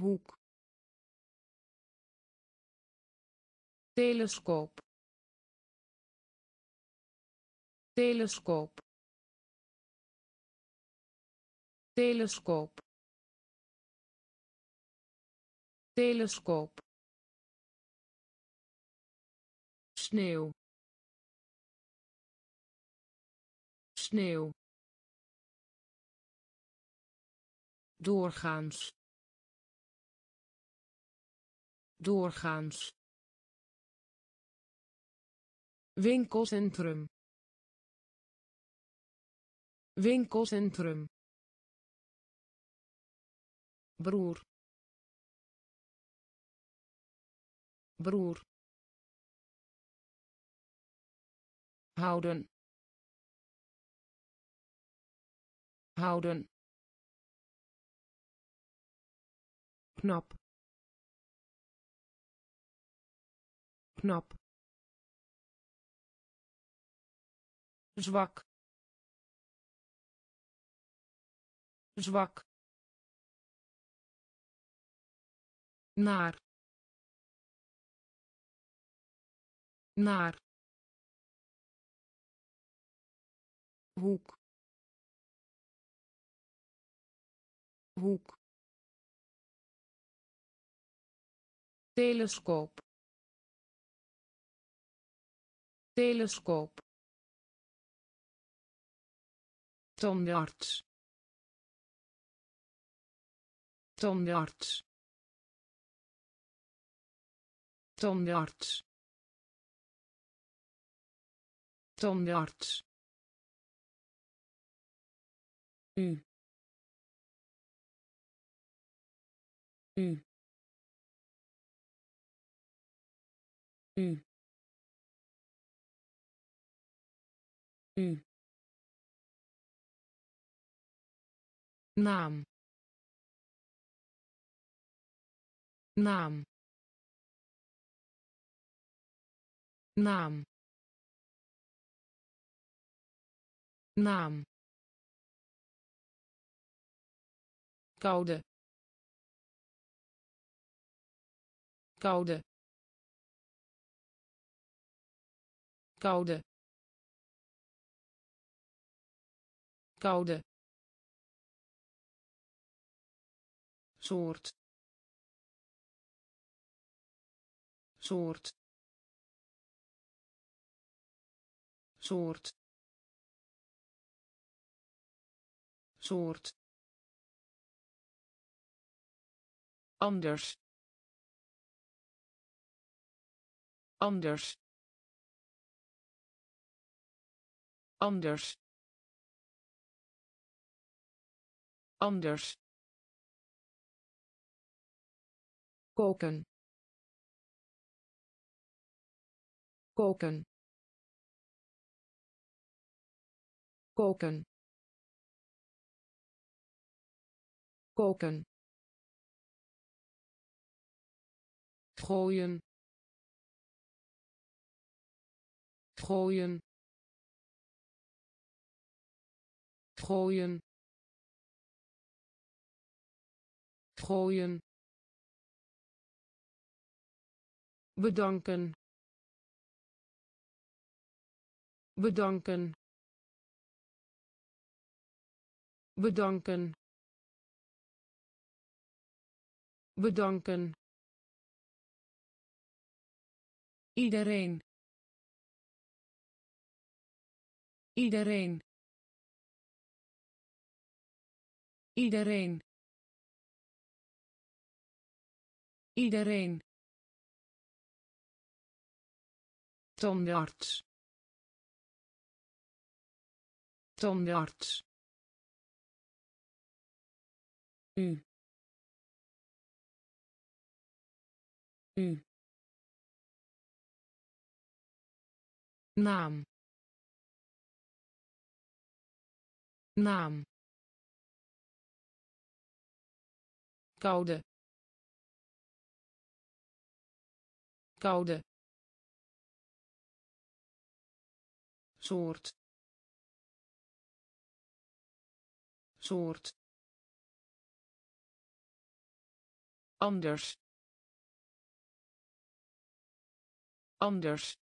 Speaker 1: Hoek. Telescoop. Telescoop. Telescoop. Telescoop sneeuw. Sneeuw. Doorgaans. Doorgaans. Winkelcentrum winkelcentrum broer. Broer houden. Houden. Knap. Knap. Zwak. Zwak. Naar. Naar hoek. Hoek. Telescoop. Telescoop. Tandarts. Tandarts. Tandarts. Tandarts u u u u naam. Naam. Naam. Naam koude. Koude. Koude. Koude. Soort. Soort. Soort. Soort anders. Anders. Anders. Anders. Koken. Koken. Koken. Koken gooien. Gooien. Gooien. Gooien. Bedanken. Bedanken. Bedanken. Bedanken iedereen. Iedereen. Iedereen. Iedereen. Tandarts. Tandarts. U. U naam. Naam. Koude. Koude. Soort. Soort. Anders. Anders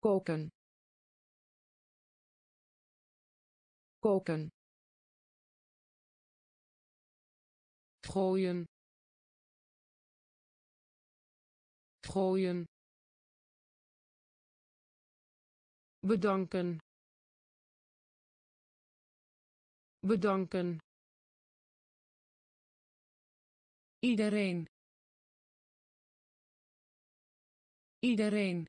Speaker 1: koken. Koken. Gooien. Gooien. Bedanken. Bedanken. Iedereen. Iedereen